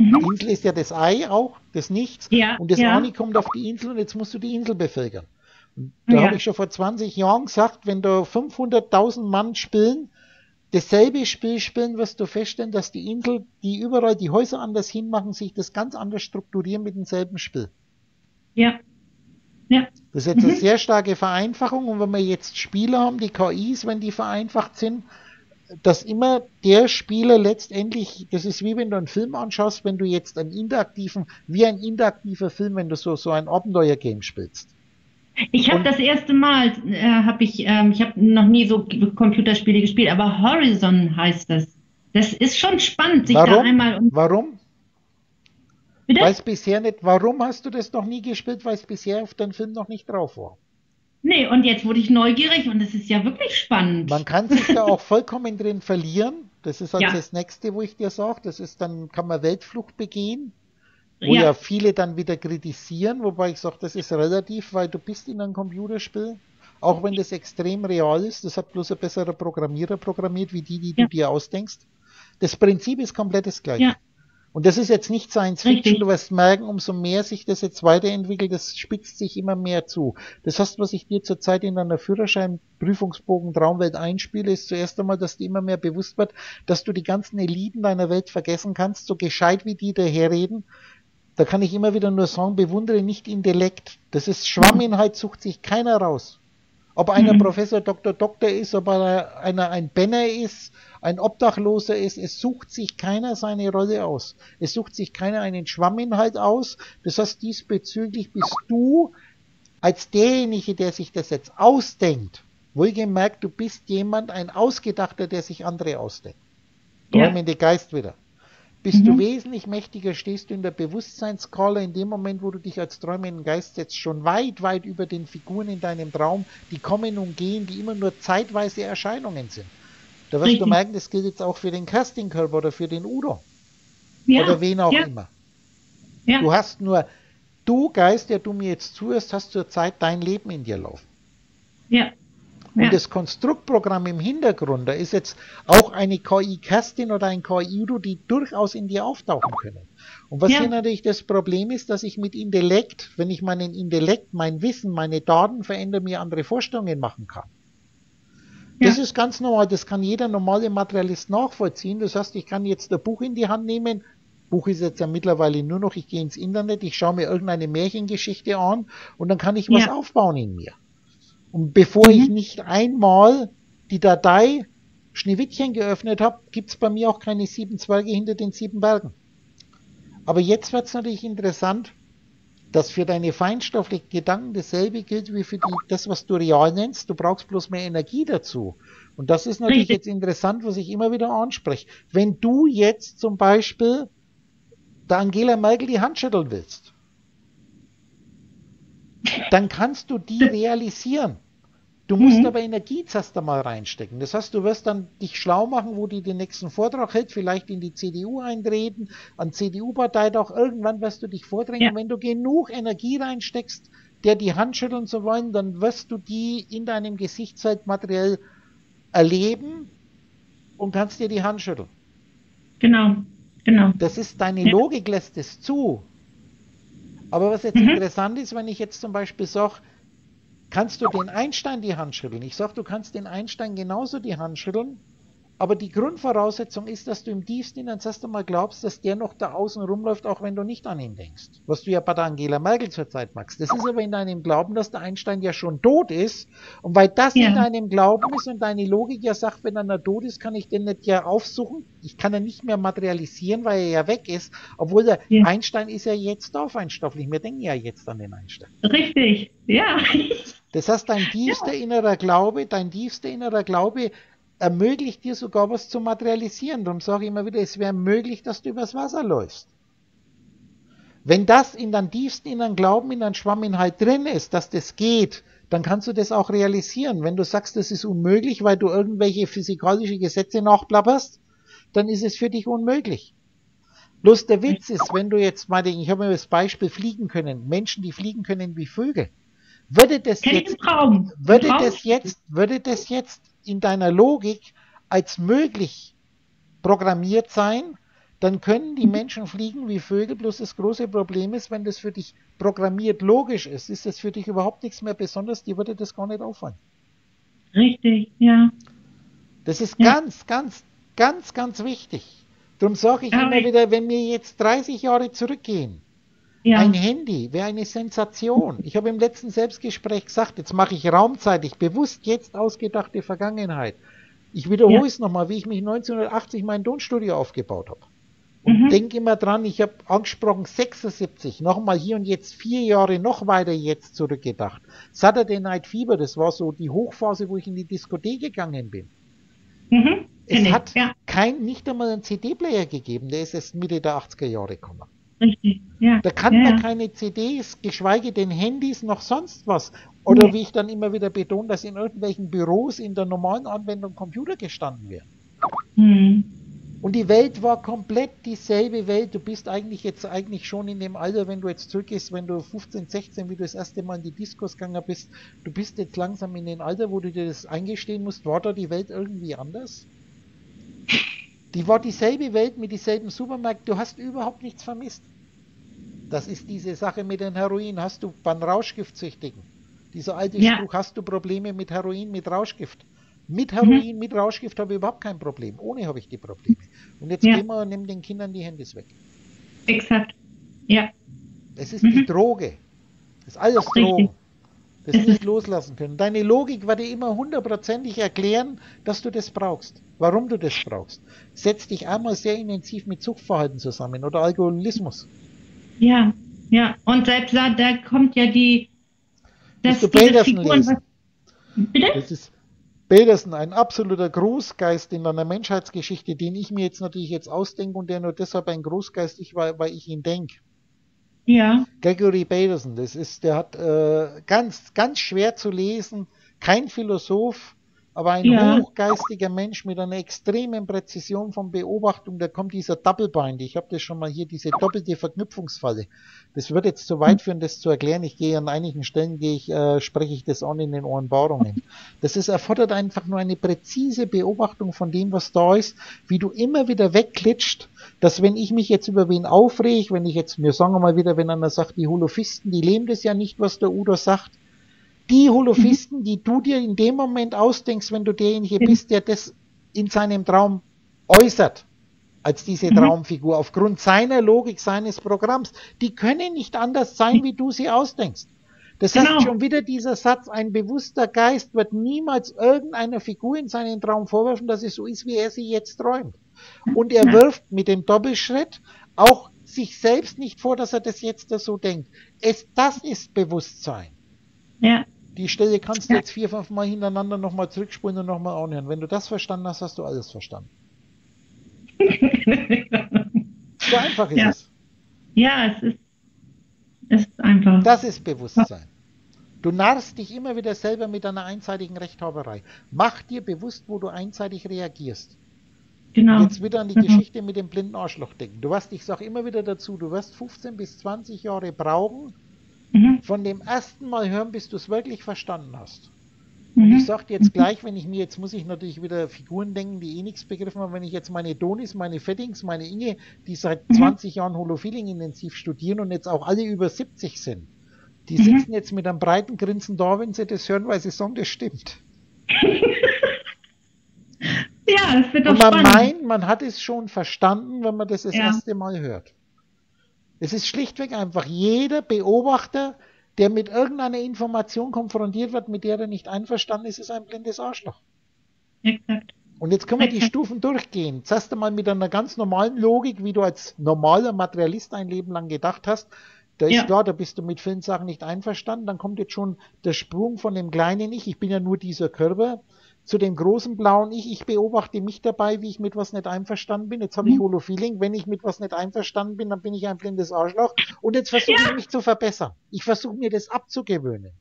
Mhm. Die Insel ist ja das Ei auch, das Nichts. Ja, und das ja. Ani kommt auf die Insel und jetzt musst du die Insel bevölkern. Und da ja. habe ich schon vor 20 Jahren gesagt, wenn da 500.000 Mann spielen, dasselbe Spiel spielen, wirst du feststellen, dass die Insel, die überall die Häuser anders hinmachen, sich das ganz anders strukturieren mit demselben Spiel. Ja. Ja. Das ist jetzt mhm. eine sehr starke Vereinfachung und wenn wir jetzt Spieler haben, die KIs, wenn die vereinfacht sind, dass immer der Spieler letztendlich, das ist wie wenn du einen Film anschaust, wenn du jetzt einen interaktiven, wie ein interaktiver Film, wenn du so, so ein Abenteuer-Game spielst. Ich habe das erste Mal, äh, habe ich, ähm, ich habe noch nie so Computerspiele gespielt, aber Horizon heißt das. Das ist schon spannend, sich warum? da einmal. Um warum? Bitte? Weiß bisher nicht. Warum hast du das noch nie gespielt? Weil es bisher auf deinem Film noch nicht drauf war. Nee, und jetzt wurde ich neugierig und es ist ja wirklich spannend. Man kann sich da auch vollkommen drin verlieren. Das ist also ja. das nächste, wo ich dir sage. Das ist dann, kann man Weltflucht begehen wo ja. ja. viele dann wieder kritisieren, wobei ich sage, das ist relativ, weil du bist in einem Computerspiel, auch wenn das extrem real ist, das hat bloß ein besserer Programmierer programmiert, wie die, die ja. du dir ausdenkst. Das Prinzip ist komplett das gleiche. Ja. Und das ist jetzt nicht Science Fiction, Richtig. du wirst merken, umso mehr sich das jetzt weiterentwickelt, das spitzt sich immer mehr zu. Das heißt, was ich dir zurzeit in einer Führerscheinprüfungsbogen Traumwelt einspiele, ist zuerst einmal, dass dir immer mehr bewusst wird, dass du die ganzen Eliten deiner Welt vergessen kannst, so gescheit wie die daherreden, da kann ich immer wieder nur sagen, bewundere nicht Intellekt. Das ist Schwamminhalt, sucht sich keiner raus. Ob einer mhm. Professor Dr. Doktor ist, ob einer, einer ein Benner ist, ein Obdachloser ist, es sucht sich keiner seine Rolle aus. Es sucht sich keiner einen Schwamminhalt aus. Das heißt, diesbezüglich bist du als derjenige, der sich das jetzt ausdenkt, wohlgemerkt, du bist jemand, ein Ausgedachter, der sich andere ausdenkt. Träumende ja. Geist wieder bist mhm. du wesentlich mächtiger, stehst du in der Bewusstseinsskala in dem Moment, wo du dich als träumenden Geist setzt, schon weit, weit über den Figuren in deinem Traum, die kommen und gehen, die immer nur zeitweise Erscheinungen sind. Da wirst Richtig. du merken, das gilt jetzt auch für den Castingkörper oder für den Udo. Ja. Oder wen auch ja. immer. Ja. Du hast nur du, Geist, der du mir jetzt zuhörst, hast zurzeit dein Leben in dir laufen. Ja. Und das Konstruktprogramm im Hintergrund, da ist jetzt auch eine KI-Kerstin oder ein KI-Udo, die durchaus in dir auftauchen können. Und was hier natürlich das Problem ist, dass ich mit Intellekt, wenn ich meinen Intellekt, mein Wissen, meine Daten verändere, mir andere Vorstellungen machen kann. Das ist ganz normal, das kann jeder normale Materialist nachvollziehen. Das heißt, ich kann jetzt ein Buch in die Hand nehmen. Buch ist jetzt ja mittlerweile nur noch, ich gehe ins Internet, ich schaue mir irgendeine Märchengeschichte an und dann kann ich was Ja. aufbauen in mir. Und bevor Mhm. ich nicht einmal die Datei Schneewittchen geöffnet habe, gibt es bei mir auch keine sieben Zwerge hinter den sieben Bergen. Aber jetzt wird es natürlich interessant, dass für deine feinstofflichen Gedanken dasselbe gilt wie für die, das, was du real nennst. Du brauchst bloß mehr Energie dazu. Und das ist natürlich Richtig. jetzt interessant, was ich immer wieder anspreche. Wenn du jetzt zum Beispiel der Angela Merkel die Hand schütteln willst, dann kannst du die realisieren. Du musst Mhm. aber Energie zuerst einmal reinstecken. Das heißt, du wirst dann dich schlau machen, wo die den nächsten Vortrag hält, vielleicht in die CDU eintreten, an CDU-Parteitag. Irgendwann wirst du dich vordrängen. Ja. Wenn du genug Energie reinsteckst, der die Hand schütteln zu wollen, dann wirst du die in deinem Gesichtsfeld materiell erleben und kannst dir die Hand schütteln. Genau. Genau. Das ist deine Ja. Logik lässt es zu. Aber was jetzt Mhm. interessant ist, wenn ich jetzt zum Beispiel sage, kannst du den Einstein die Hand schütteln? Ich sage, du kannst den Einstein genauso die Hand schütteln, aber die Grundvoraussetzung ist, dass du im tiefsten Innern erst einmal glaubst, dass der noch da außen rumläuft, auch wenn du nicht an ihn denkst. Was du ja bei der Angela Merkel zurzeit machst. Das ist aber in deinem Glauben, dass der Einstein ja schon tot ist. Und weil das Ja. in deinem Glauben ist und deine Logik ja sagt, wenn er tot ist, kann ich den nicht ja aufsuchen. Ich kann ihn nicht mehr materialisieren, weil er ja weg ist. Obwohl der Ja. Einstein ist ja jetzt da feinstofflich. Wir denken ja jetzt an den Einstein. Richtig. Ja. Das heißt, dein tiefster innerer Glaube, dein tiefster innerer Glaube ermöglicht dir sogar was zu materialisieren. Darum sage ich immer wieder, es wäre möglich, dass du übers Wasser läufst. Wenn das in deinem tiefsten inneren Glauben, in deinem Schwamminhalt drin ist, dass das geht, dann kannst du das auch realisieren. Wenn du sagst, das ist unmöglich, weil du irgendwelche physikalische Gesetze nachplapperst, dann ist es für dich unmöglich. Bloß der Witz ist, wenn du jetzt mal, den- ich habe mir das Beispiel fliegen können, Menschen, die fliegen können wie Vögel. Würde das jetzt würde das jetzt, würde das jetzt in deiner Logik als möglich programmiert sein, dann können die Menschen fliegen wie Vögel, bloß das große Problem ist, wenn das für dich programmiert logisch ist, ist das für dich überhaupt nichts mehr besonders, die würde das gar nicht auffallen. Richtig. Ja. Das ist Ja. ganz, ganz, ganz, ganz wichtig. Darum sage ich Ja, immer ich- wieder, wenn wir jetzt 30 Jahre zurückgehen, Ja. Ein Handy wäre eine Sensation. Ich habe im letzten Selbstgespräch gesagt, jetzt mache ich raumzeitig, bewusst jetzt ausgedachte Vergangenheit. Ich wiederhole Ja. es nochmal, wie ich mich 1980 mein Tonstudio aufgebaut habe. Und Mhm. denk immer dran, ich habe angesprochen 76, nochmal hier und jetzt vier Jahre noch weiter jetzt zurückgedacht. Saturday Night Fever, das war so die Hochphase, wo ich in die Diskothek gegangen bin. Mhm. Es ich. hat Ja. kein, nicht einmal einen CD-Player gegeben, der ist erst Mitte der 80er Jahre gekommen. Richtig. Ja. Da kann ja. man keine CDs, geschweige denn Handys noch sonst was. Oder Nee. wie ich dann immer wieder betone, dass in irgendwelchen Büros in der normalen Anwendung Computer gestanden werden. Hm. Und die Welt war komplett dieselbe Welt. Du bist eigentlich jetzt eigentlich schon in dem Alter, wenn du jetzt zurückgehst, wenn du 15, 16, wie du das erste Mal in die Diskos gegangen bist, du bist jetzt langsam in dem Alter, wo du dir das eingestehen musst, war da die Welt irgendwie anders? Die war dieselbe Welt mit dieselben Supermärkten, du hast überhaupt nichts vermisst. Das ist diese Sache mit den Heroin. Hast du beim Rauschgiftsüchtigen? Dieser alte Ja. Spruch, hast du Probleme mit Heroin, mit Rauschgift? Mit Heroin, mit Rauschgift habe ich überhaupt kein Problem. Ohne habe ich die Probleme. Und jetzt Ja. gehen wir und nehmen den Kindern die Handys weg. Exakt. Ja. Es ist Mhm. die Droge. Das ist alles. Drogen. Das nicht loslassen können. Deine Logik wird dir immer hundertprozentig erklären, dass du das brauchst. Warum du das brauchst. Setz dich einmal sehr intensiv mit Suchtverhalten zusammen oder Alkoholismus. Ja. Ja. Und selbst da, da kommt ja die. Musst du Peterson Figuren, lesen. was- Bitte? Das ist Peterson, ein absoluter Großgeist in einer Menschheitsgeschichte, den ich mir jetzt natürlich jetzt ausdenke und der nur deshalb ein Großgeist ist, weil, weil ich ihn denke. Ja. Gregory Bateson, das ist, der hat äh, ganz, ganz schwer zu lesen, kein Philosoph, Aber ein ja. hochgeistiger Mensch mit einer extremen Präzision von Beobachtung, da kommt dieser Double Bind. Ich habe das schon mal hier, diese doppelte Verknüpfungsfalle. Das wird jetzt zu weit führen, das zu erklären. Ich gehe an einigen Stellen, gehe ich, äh, spreche ich das an in den Ohrenbohrungen. Das ist, erfordert einfach nur eine präzise Beobachtung von dem, was da ist, wie du immer wieder wegklitscht, dass wenn ich mich jetzt über wen aufrege, wenn ich jetzt, mir sagen wir mal wieder, wenn einer sagt, die Holophisten, die leben das ja nicht, was der Udo sagt, die Holophisten, mhm. die du dir in dem Moment ausdenkst, wenn du derjenige bist, der das in seinem Traum äußert, als diese mhm. Traumfigur, aufgrund seiner Logik, seines Programms, die können nicht anders sein, wie du sie ausdenkst. Das genau. heißt schon wieder dieser Satz, ein bewusster Geist wird niemals irgendeiner Figur in seinen Traum vorwerfen, dass es so ist, wie er sie jetzt träumt. Und er wirft mit dem Doppelschritt auch sich selbst nicht vor, dass er das jetzt so denkt. Es, das ist Bewusstsein. Ja. Die Stelle kannst du jetzt vier, fünf Mal hintereinander nochmal zurückspulen und nochmal anhören. Wenn du das verstanden hast, hast du alles verstanden. so einfach ist ja. es. Ja, es ist, es ist einfach. Das ist Bewusstsein. Du narrst dich immer wieder selber mit einer einseitigen Rechthaberei. Mach dir bewusst, wo du einseitig reagierst. Genau. Jetzt wieder an die mhm. Geschichte mit dem blinden Arschloch denken. Du wirst, ich sage immer wieder dazu, du wirst 15 bis 20 Jahre brauchen, Mhm. Von dem ersten Mal hören, bis du es wirklich verstanden hast. Und mhm. ich sage jetzt gleich, wenn ich mir, jetzt muss ich natürlich wieder Figuren denken, die eh nichts begriffen haben, wenn ich jetzt meine Donis, meine Feddings, meine Inge, die seit mhm. 20 Jahren Holofeeling intensiv studieren und jetzt auch alle über 70 sind, die mhm. sitzen jetzt mit einem breiten Grinsen da, wenn sie das hören, weil sie sagen, das stimmt. ja, das wird doch Und man spannend. meint, man hat es schon verstanden, wenn man das das ja. erste Mal hört. Es ist schlichtweg einfach jeder Beobachter, der mit irgendeiner Information konfrontiert wird, mit der er nicht einverstanden ist, ist ein blindes Arschloch. Exakt. Und jetzt können wir die Stufen durchgehen. Zuerst einmal mit einer ganz normalen Logik, wie du als normaler Materialist ein Leben lang gedacht hast. Da ist ja. klar, da bist du mit vielen Sachen nicht einverstanden. Dann kommt jetzt schon der Sprung von dem kleinen Ich. Ich bin ja nur dieser Körper zu dem großen blauen Ich. Ich beobachte mich dabei, wie ich mit was nicht einverstanden bin. Jetzt habe ich mhm. Holo-Feeling. Wenn ich mit was nicht einverstanden bin, dann bin ich ein blindes Arschloch. Und jetzt versuche ja. ich mich zu verbessern. Ich versuche mir das abzugewöhnen.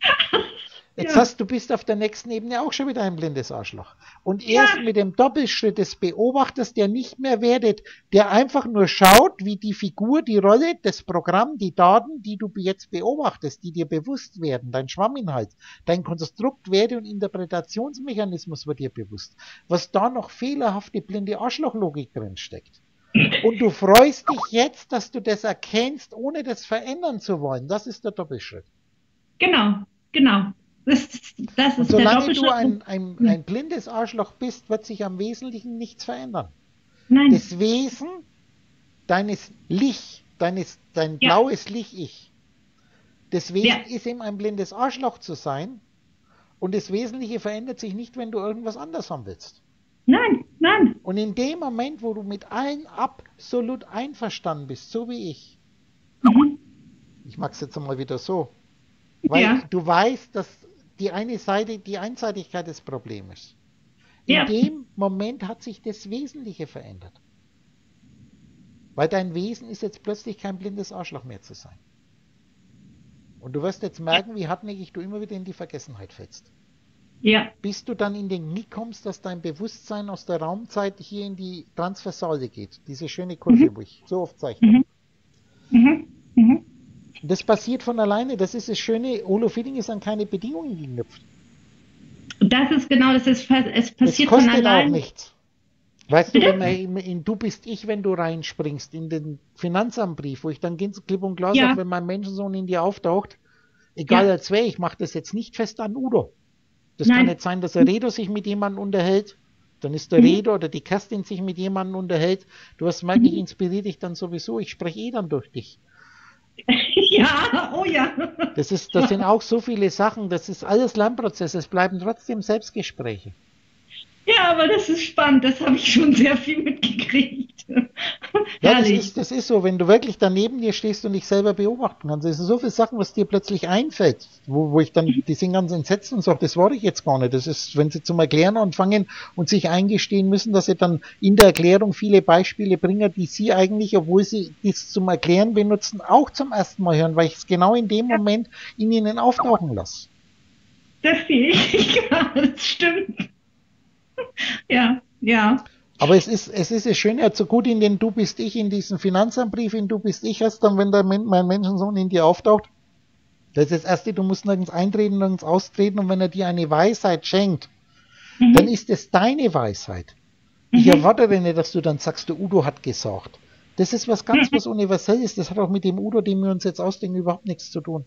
Jetzt ja. hast du bist auf der nächsten Ebene auch schon wieder ein blindes Arschloch. Und erst ja. mit dem Doppelschritt des Beobachters, der nicht mehr werdet, der einfach nur schaut, wie die Figur, die Rolle, das Programm, die Daten, die du jetzt beobachtest, die dir bewusst werden, dein Schwamminhalt, dein Konstrukt, Werte und Interpretationsmechanismus wird dir bewusst, was da noch fehlerhafte blinde Arschlochlogik drin steckt. Und du freust dich jetzt, dass du das erkennst, ohne das verändern zu wollen. Das ist der Doppelschritt. Genau, genau. Das, ist solange du ein, ein, ein blindes Arschloch bist, wird sich am Wesentlichen nichts verändern. Nein. Das Wesen deines Licht, deines, dein ja. blaues Licht-Ich, das Wesen ja. ist eben ein blindes Arschloch zu sein und das Wesentliche verändert sich nicht, wenn du irgendwas anders haben willst. Nein, nein. Und in dem Moment, wo du mit allen absolut einverstanden bist, so wie ich, mhm. ich mag es jetzt einmal wieder so, weil ja. du weißt, dass die eine Seite, die Einseitigkeit des Problems. In ja. dem Moment hat sich das Wesentliche verändert. Weil dein Wesen ist jetzt plötzlich kein blindes Arschloch mehr zu sein. Und du wirst jetzt merken, wie hartnäckig du immer wieder in die Vergessenheit fällst. Ja. Bis du dann in den Knick kommst, dass dein Bewusstsein aus der Raumzeit hier in die Transversale geht. Diese schöne Kurve, mhm. wo ich so oft zeichne. Mhm. Mhm. Mhm. Das passiert von alleine. Das ist das Schöne. Holo-Feeling ist an keine Bedingungen geknüpft. Das ist genau, das ist, es passiert kostet von alleine. auch nichts. Weißt Bitte? du, wenn in Du bist ich, wenn du reinspringst in den Finanzamtbrief, wo ich dann ganz klipp und klar ja. sage, wenn mein Menschensohn in dir auftaucht, egal ja. als wer, ich mache das jetzt nicht fest an Udo. Das Nein. kann nicht sein, dass der Redo sich mit jemandem unterhält. Dann ist der mhm. Redo oder die Kerstin sich mit jemandem unterhält. Du hast merkt, ich mhm. inspiriere dich dann sowieso. Ich spreche eh dann durch dich. Ja, oh ja. Das, ist, das sind auch so viele Sachen, das ist alles Lernprozess, es bleiben trotzdem Selbstgespräche. Ja, aber das ist spannend, das habe ich schon sehr viel mitgekriegt. Ja, das ist, das ist so, wenn du wirklich daneben dir stehst und dich selber beobachten kannst. Es sind so viele Sachen, was dir plötzlich einfällt, wo, wo ich dann, die sind ganz entsetzt und sage, das war ich jetzt gar nicht. Das ist, wenn sie zum Erklären anfangen und sich eingestehen müssen, dass sie dann in der Erklärung viele Beispiele bringen, die sie eigentlich, obwohl sie dies zum Erklären benutzen, auch zum ersten Mal hören, weil ich es genau in dem Moment in ihnen auftauchen lasse. das sehe ich gerade, das stimmt. Ja, ja. Aber es ist, es ist das Schöne, so gut in den Du bist ich, in diesem Finanzamtbrief, in Du bist ich hast, dann, wenn der, mein Menschensohn in dir auftaucht, das ist das Erste, du musst nirgends eintreten, nirgends austreten und wenn er dir eine Weisheit schenkt, mhm. dann ist es deine Weisheit. Ich mhm. erwarte nicht, dass du dann sagst, der Udo hat gesagt. Das ist was ganz was Universelles. Das hat auch mit dem Udo, den wir uns jetzt ausdenken, überhaupt nichts zu tun.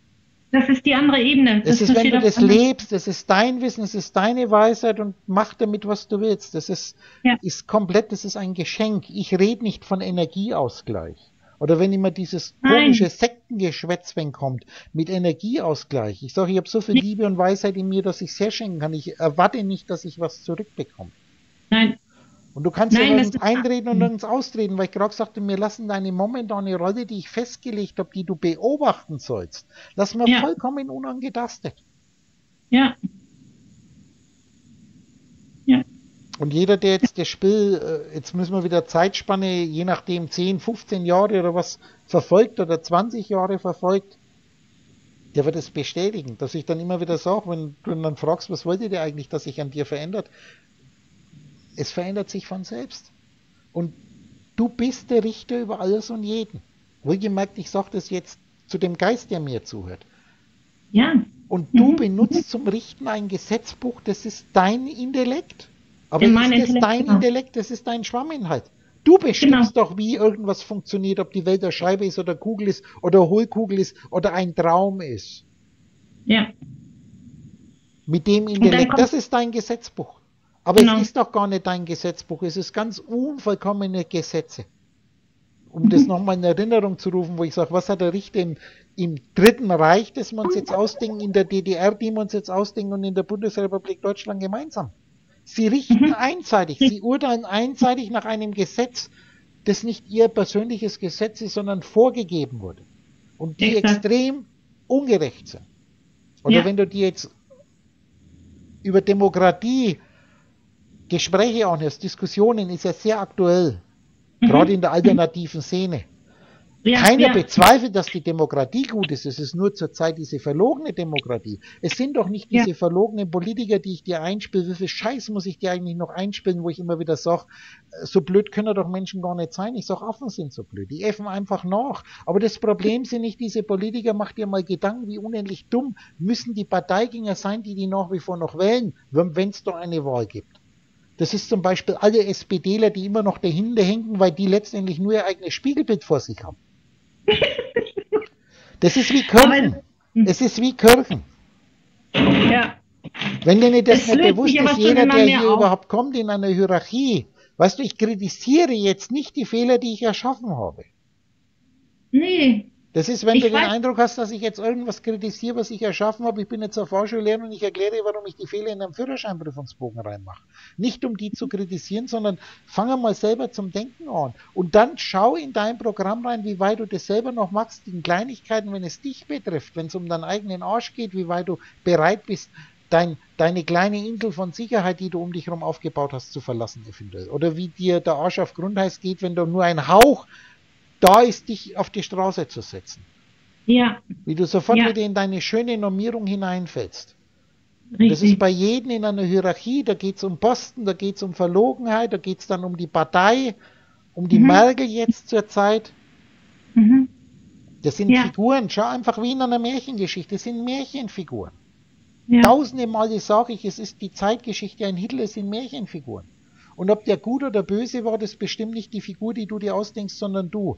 Das ist die andere Ebene. Das, das ist, wenn du das lebst, das ist dein Wissen, das ist deine Weisheit und mach damit, was du willst. Das ist, ja. ist komplett, das ist ein Geschenk. Ich rede nicht von Energieausgleich. Oder wenn immer dieses komische Sektengeschwätz wenn kommt, mit Energieausgleich. Ich sage, ich habe so viel Liebe und Weisheit in mir, dass ich es herschenken kann. Ich erwarte nicht, dass ich was zurückbekomme. Nein, und du kannst Nein, ja nirgends eintreten und nirgends austreten, weil ich gerade sagte, mir lassen deine momentane Rolle, die ich festgelegt habe, die du beobachten sollst, lassen wir ja. vollkommen unangetastet. Ja. Ja. Und jeder, der jetzt das Spiel, äh, jetzt müssen wir wieder Zeitspanne, je nachdem 10, 15 Jahre oder was verfolgt oder 20 Jahre verfolgt, der wird es bestätigen, dass ich dann immer wieder sage, wenn du dann fragst, was wollt ihr eigentlich, dass sich an dir verändert? Es verändert sich von selbst. Und du bist der Richter über alles und jeden. Wohlgemerkt, ich sage das jetzt zu dem Geist, der mir zuhört. Ja. Und du mhm. benutzt zum Richten ein Gesetzbuch, das ist dein Intellekt. Aber ja, ist das dein genau. Intellekt, das ist dein Schwamminhalt. Du bestimmst genau. doch, wie irgendwas funktioniert, ob die Welt eine Scheibe ist oder Kugel ist oder Hohlkugel ist oder ein Traum ist. Ja. Mit dem Intellekt, das ist dein Gesetzbuch. Aber genau. es ist doch gar nicht dein Gesetzbuch, es ist ganz unvollkommene Gesetze. Um mhm. das nochmal in Erinnerung zu rufen, wo ich sage, was hat der Richter im, im Dritten Reich, das wir uns jetzt ausdenken, in der DDR, die wir uns jetzt ausdenken und in der Bundesrepublik Deutschland gemeinsam? Sie richten mhm. einseitig, sie urteilen einseitig nach einem Gesetz, das nicht ihr persönliches Gesetz ist, sondern vorgegeben wurde. Und die extrem ungerecht sind. Oder ja. wenn du dir jetzt über Demokratie Gespräche auch nicht, Diskussionen ist ja sehr aktuell, mhm. gerade in der alternativen Szene. Ja, Keiner ja. bezweifelt, dass die Demokratie gut ist. Es ist nur zurzeit diese verlogene Demokratie. Es sind doch nicht diese ja. verlogenen Politiker, die ich dir einspiele. Wie viel Scheiß muss ich dir eigentlich noch einspielen, wo ich immer wieder sage, äh, so blöd können doch Menschen gar nicht sein. Ich sage, Affen sind so blöd. Die äffen einfach nach. Aber das Problem sind nicht diese Politiker. Mach dir mal Gedanken, wie unendlich dumm müssen die Parteigänger sein, die die nach wie vor noch wählen, wenn es doch eine Wahl gibt. Das ist zum Beispiel alle SPDler, die immer noch dahinter hängen, weil die letztendlich nur ihr eigenes Spiegelbild vor sich haben. Das ist wie Kirchen. Es ist wie Kirchen. Ja. Wenn dir nicht das nicht bewusst ist, jeder, der hier auf. überhaupt kommt in einer Hierarchie, weißt du, ich kritisiere jetzt nicht die Fehler, die ich erschaffen habe. Nee, das ist, wenn ich du den Eindruck hast, dass ich jetzt irgendwas kritisiere, was ich erschaffen habe. Ich bin jetzt auf Vorschullehrer und ich erkläre, warum ich die Fehler in den Führerscheinprüfungsbogen reinmache. Nicht um die zu kritisieren, sondern fange mal selber zum Denken an. Und dann schau in dein Programm rein, wie weit du das selber noch machst, in Kleinigkeiten, wenn es dich betrifft, wenn es um deinen eigenen Arsch geht, wie weit du bereit bist, dein, deine kleine Insel von Sicherheit, die du um dich herum aufgebaut hast, zu verlassen eventuell. Oder wie dir der Arsch auf Grundeis geht, wenn du nur ein Hauch da ist, dich auf die Straße zu setzen. Ja. Wie du sofort ja. wieder in deine schöne Normierung hineinfällst. Richtig. Das ist bei jedem in einer Hierarchie, da geht es um Posten, da geht es um Verlogenheit, da geht es dann um die Partei, um die mhm. Merkel jetzt zur Zeit. Mhm. Das sind ja. Figuren, schau einfach wie in einer Märchengeschichte, das sind Märchenfiguren. Ja. Tausende Male sage ich, es ist die Zeitgeschichte, ein Hitler sind Märchenfiguren. Und ob der gut oder böse war, das bestimmt nicht die Figur, die du dir ausdenkst, sondern du.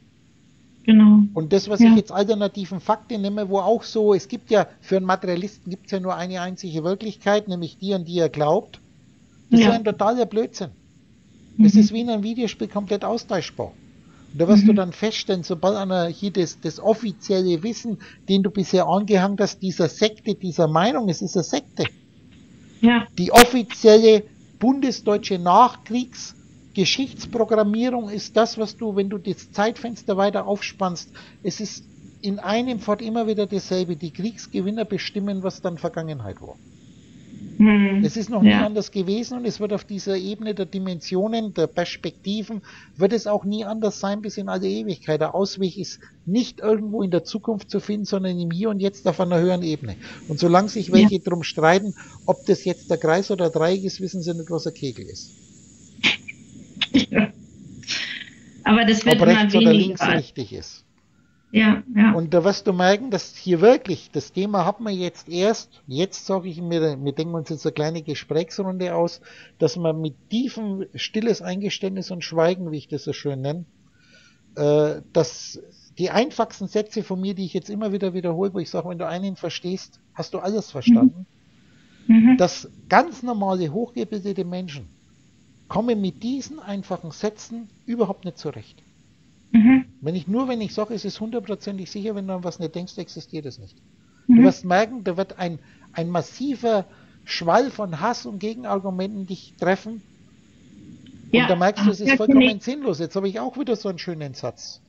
Genau. Und das, was ja. ich jetzt alternativen Fakten nehme, wo auch so, es gibt ja, für einen Materialisten gibt es ja nur eine einzige Wirklichkeit, nämlich die, an die er glaubt. Das ja. ist ein totaler Blödsinn. Das mhm. ist wie in einem Videospiel komplett austauschbar. Und da wirst mhm. du dann feststellen, sobald einer hier das, das offizielle Wissen, den du bisher angehangen hast, dieser Sekte, dieser Meinung, es ist eine Sekte. Ja. Die offizielle bundesdeutsche Nachkriegsgeschichtsprogrammierung ist das, was du, wenn du das Zeitfenster weiter aufspannst, es ist in einem Fort immer wieder dasselbe. Die Kriegsgewinner bestimmen, was dann Vergangenheit war. Hm. Es ist noch ja. nie anders gewesen und es wird auf dieser Ebene der Dimensionen, der Perspektiven, wird es auch nie anders sein bis in alle Ewigkeit. Der Ausweg ist nicht irgendwo in der Zukunft zu finden, sondern im Hier und Jetzt auf einer höheren Ebene. Und solange sich welche ja. darum streiten, ob das jetzt der Kreis oder der Dreieck ist, wissen sie nicht, was ein Kegel ist. Ja. Aber das wird ob rechts oder links richtig ist. Ja, ja. Und da wirst du merken, dass hier wirklich, das Thema hat man jetzt erst, jetzt sage ich mir, wir denken uns jetzt eine kleine Gesprächsrunde aus, dass man mit tiefem, stilles Eingeständnis und Schweigen, wie ich das so schön nenne, äh, dass die einfachsten Sätze von mir, die ich jetzt immer wieder wiederhole, wo ich sage, wenn du einen verstehst, hast du alles verstanden. Mhm. Mhm. Dass ganz normale, hochgebildete Menschen kommen mit diesen einfachen Sätzen überhaupt nicht zurecht. Mhm. Wenn ich nur, wenn ich sage, es ist hundertprozentig sicher, wenn du an was nicht denkst, existiert es nicht. Mhm. Du wirst merken, da wird ein, ein massiver Schwall von Hass und Gegenargumenten dich treffen. Und ja. da merkst du, es ist vollkommen sinnlos. Jetzt habe ich auch wieder so einen schönen Satz.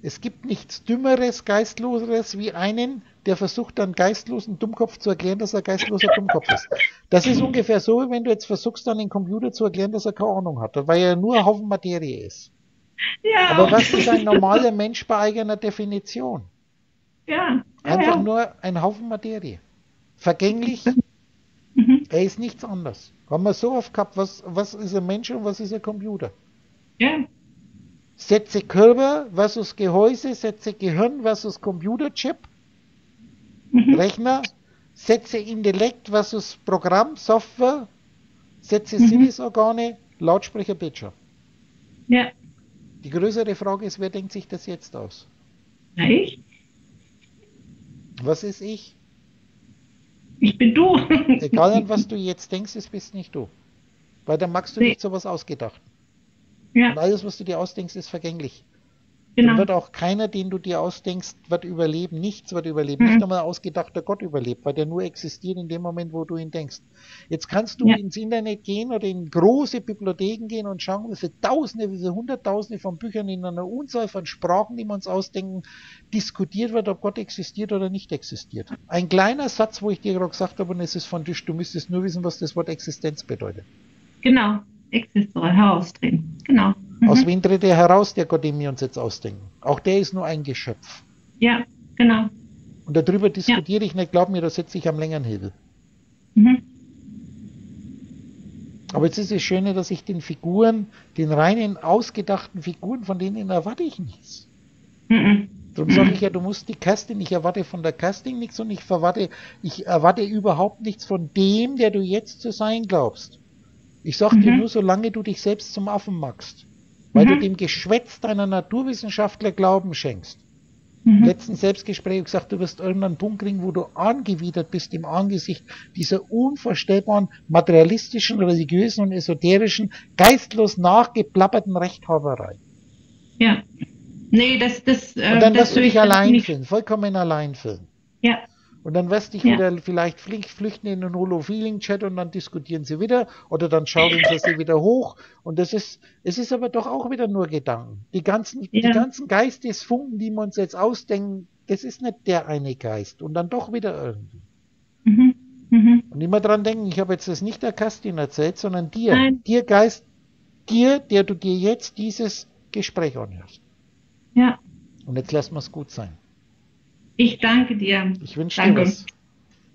Es gibt nichts Dümmeres, Geistloseres wie einen, der versucht, dann geistlosen Dummkopf zu erklären, dass er geistloser Dummkopf ist. Das ist ungefähr so, wie wenn du jetzt versuchst, dann den Computer zu erklären, dass er keine Ahnung hat, weil er nur ein Haufen Materie ist. Ja. Aber was ist ein normaler Mensch bei eigener Definition? Ja. Einfach ja. nur ein Haufen Materie. Vergänglich. Mhm. Er ist nichts anderes. Haben wir so oft gehabt, was, was ist ein Mensch und was ist ein Computer? Ja. Sätze Körper versus Gehäuse, Sätze Gehirn versus Computerchip, mhm. Rechner, Sätze Intellekt versus Programm, Software, Sätze mhm. Sinnesorgane, Lautsprecher, Bildschirm. Ja. Die größere Frage ist, wer denkt sich das jetzt aus? ich. Was ist ich? Ich bin du. Egal an was du jetzt denkst, es bist nicht du. Weil dann magst du nee. nicht sowas ausgedacht. Ja. Und alles, was du dir ausdenkst, ist vergänglich. Genau. Dann wird auch keiner, den du dir ausdenkst, wird überleben. Nichts wird überleben. Mhm. Nicht einmal ein ausgedachter Gott überlebt, weil der nur existiert in dem Moment, wo du ihn denkst. Jetzt kannst du ja. ins Internet gehen oder in große Bibliotheken gehen und schauen, wie viele Tausende, wie viele Hunderttausende von Büchern in einer Unzahl von Sprachen, die wir uns ausdenken, diskutiert wird, ob Gott existiert oder nicht existiert. Ein kleiner Satz, wo ich dir gerade gesagt habe, und es ist von Tisch, du müsstest nur wissen, was das Wort Existenz bedeutet. Genau. Existere herausdrehen. Genau. Mhm. Aus wem tritt er heraus, der Gott, den wir uns jetzt ausdenken? Auch der ist nur ein Geschöpf. Ja, genau. Und darüber diskutiere ja. ich nicht, glaub mir, da setze ich am längeren Hebel. Mhm. Aber jetzt ist das Schöne, dass ich den Figuren, den reinen ausgedachten Figuren, von denen erwarte ich nichts. Mhm. Darum sage ich ja, du musst die Casting, ich erwarte von der Casting nichts und ich erwarte, ich erwarte überhaupt nichts von dem, der du jetzt zu sein glaubst. Ich sag mhm. dir nur, solange du dich selbst zum Affen machst, weil mhm. du dem Geschwätz deiner Naturwissenschaftler Glauben schenkst. Mhm. Letzten Selbstgespräch gesagt, du wirst irgendeinen Punkt kriegen, wo du angewidert bist im Angesicht dieser unvorstellbaren materialistischen, religiösen und esoterischen, geistlos nachgeplapperten Rechthaberei. Ja. Nee, das, das, äh, und dann wirst du dich allein fühlen, vollkommen allein fühlen. Ja. Und dann wirst du dich ja. wieder vielleicht flüchten in den Holo-Feeling-Chat und dann diskutieren sie wieder oder dann schauen sie sie wieder hoch. Und das ist, es ist aber doch auch wieder nur Gedanken. Die ganzen, ja. die ganzen Geistesfunken, die wir uns jetzt ausdenken, das ist nicht der eine Geist. Und dann doch wieder irgendwie. Mhm. Mhm. Und immer dran denken, ich habe jetzt das nicht der Kastin erzählt, sondern dir. Nein. Dir Geist, dir, der du dir jetzt dieses Gespräch anhörst. Ja. Und jetzt lassen wir es gut sein. Ich danke dir. Ich wünsche dir was.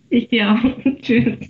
Ich dir auch. Tschüss.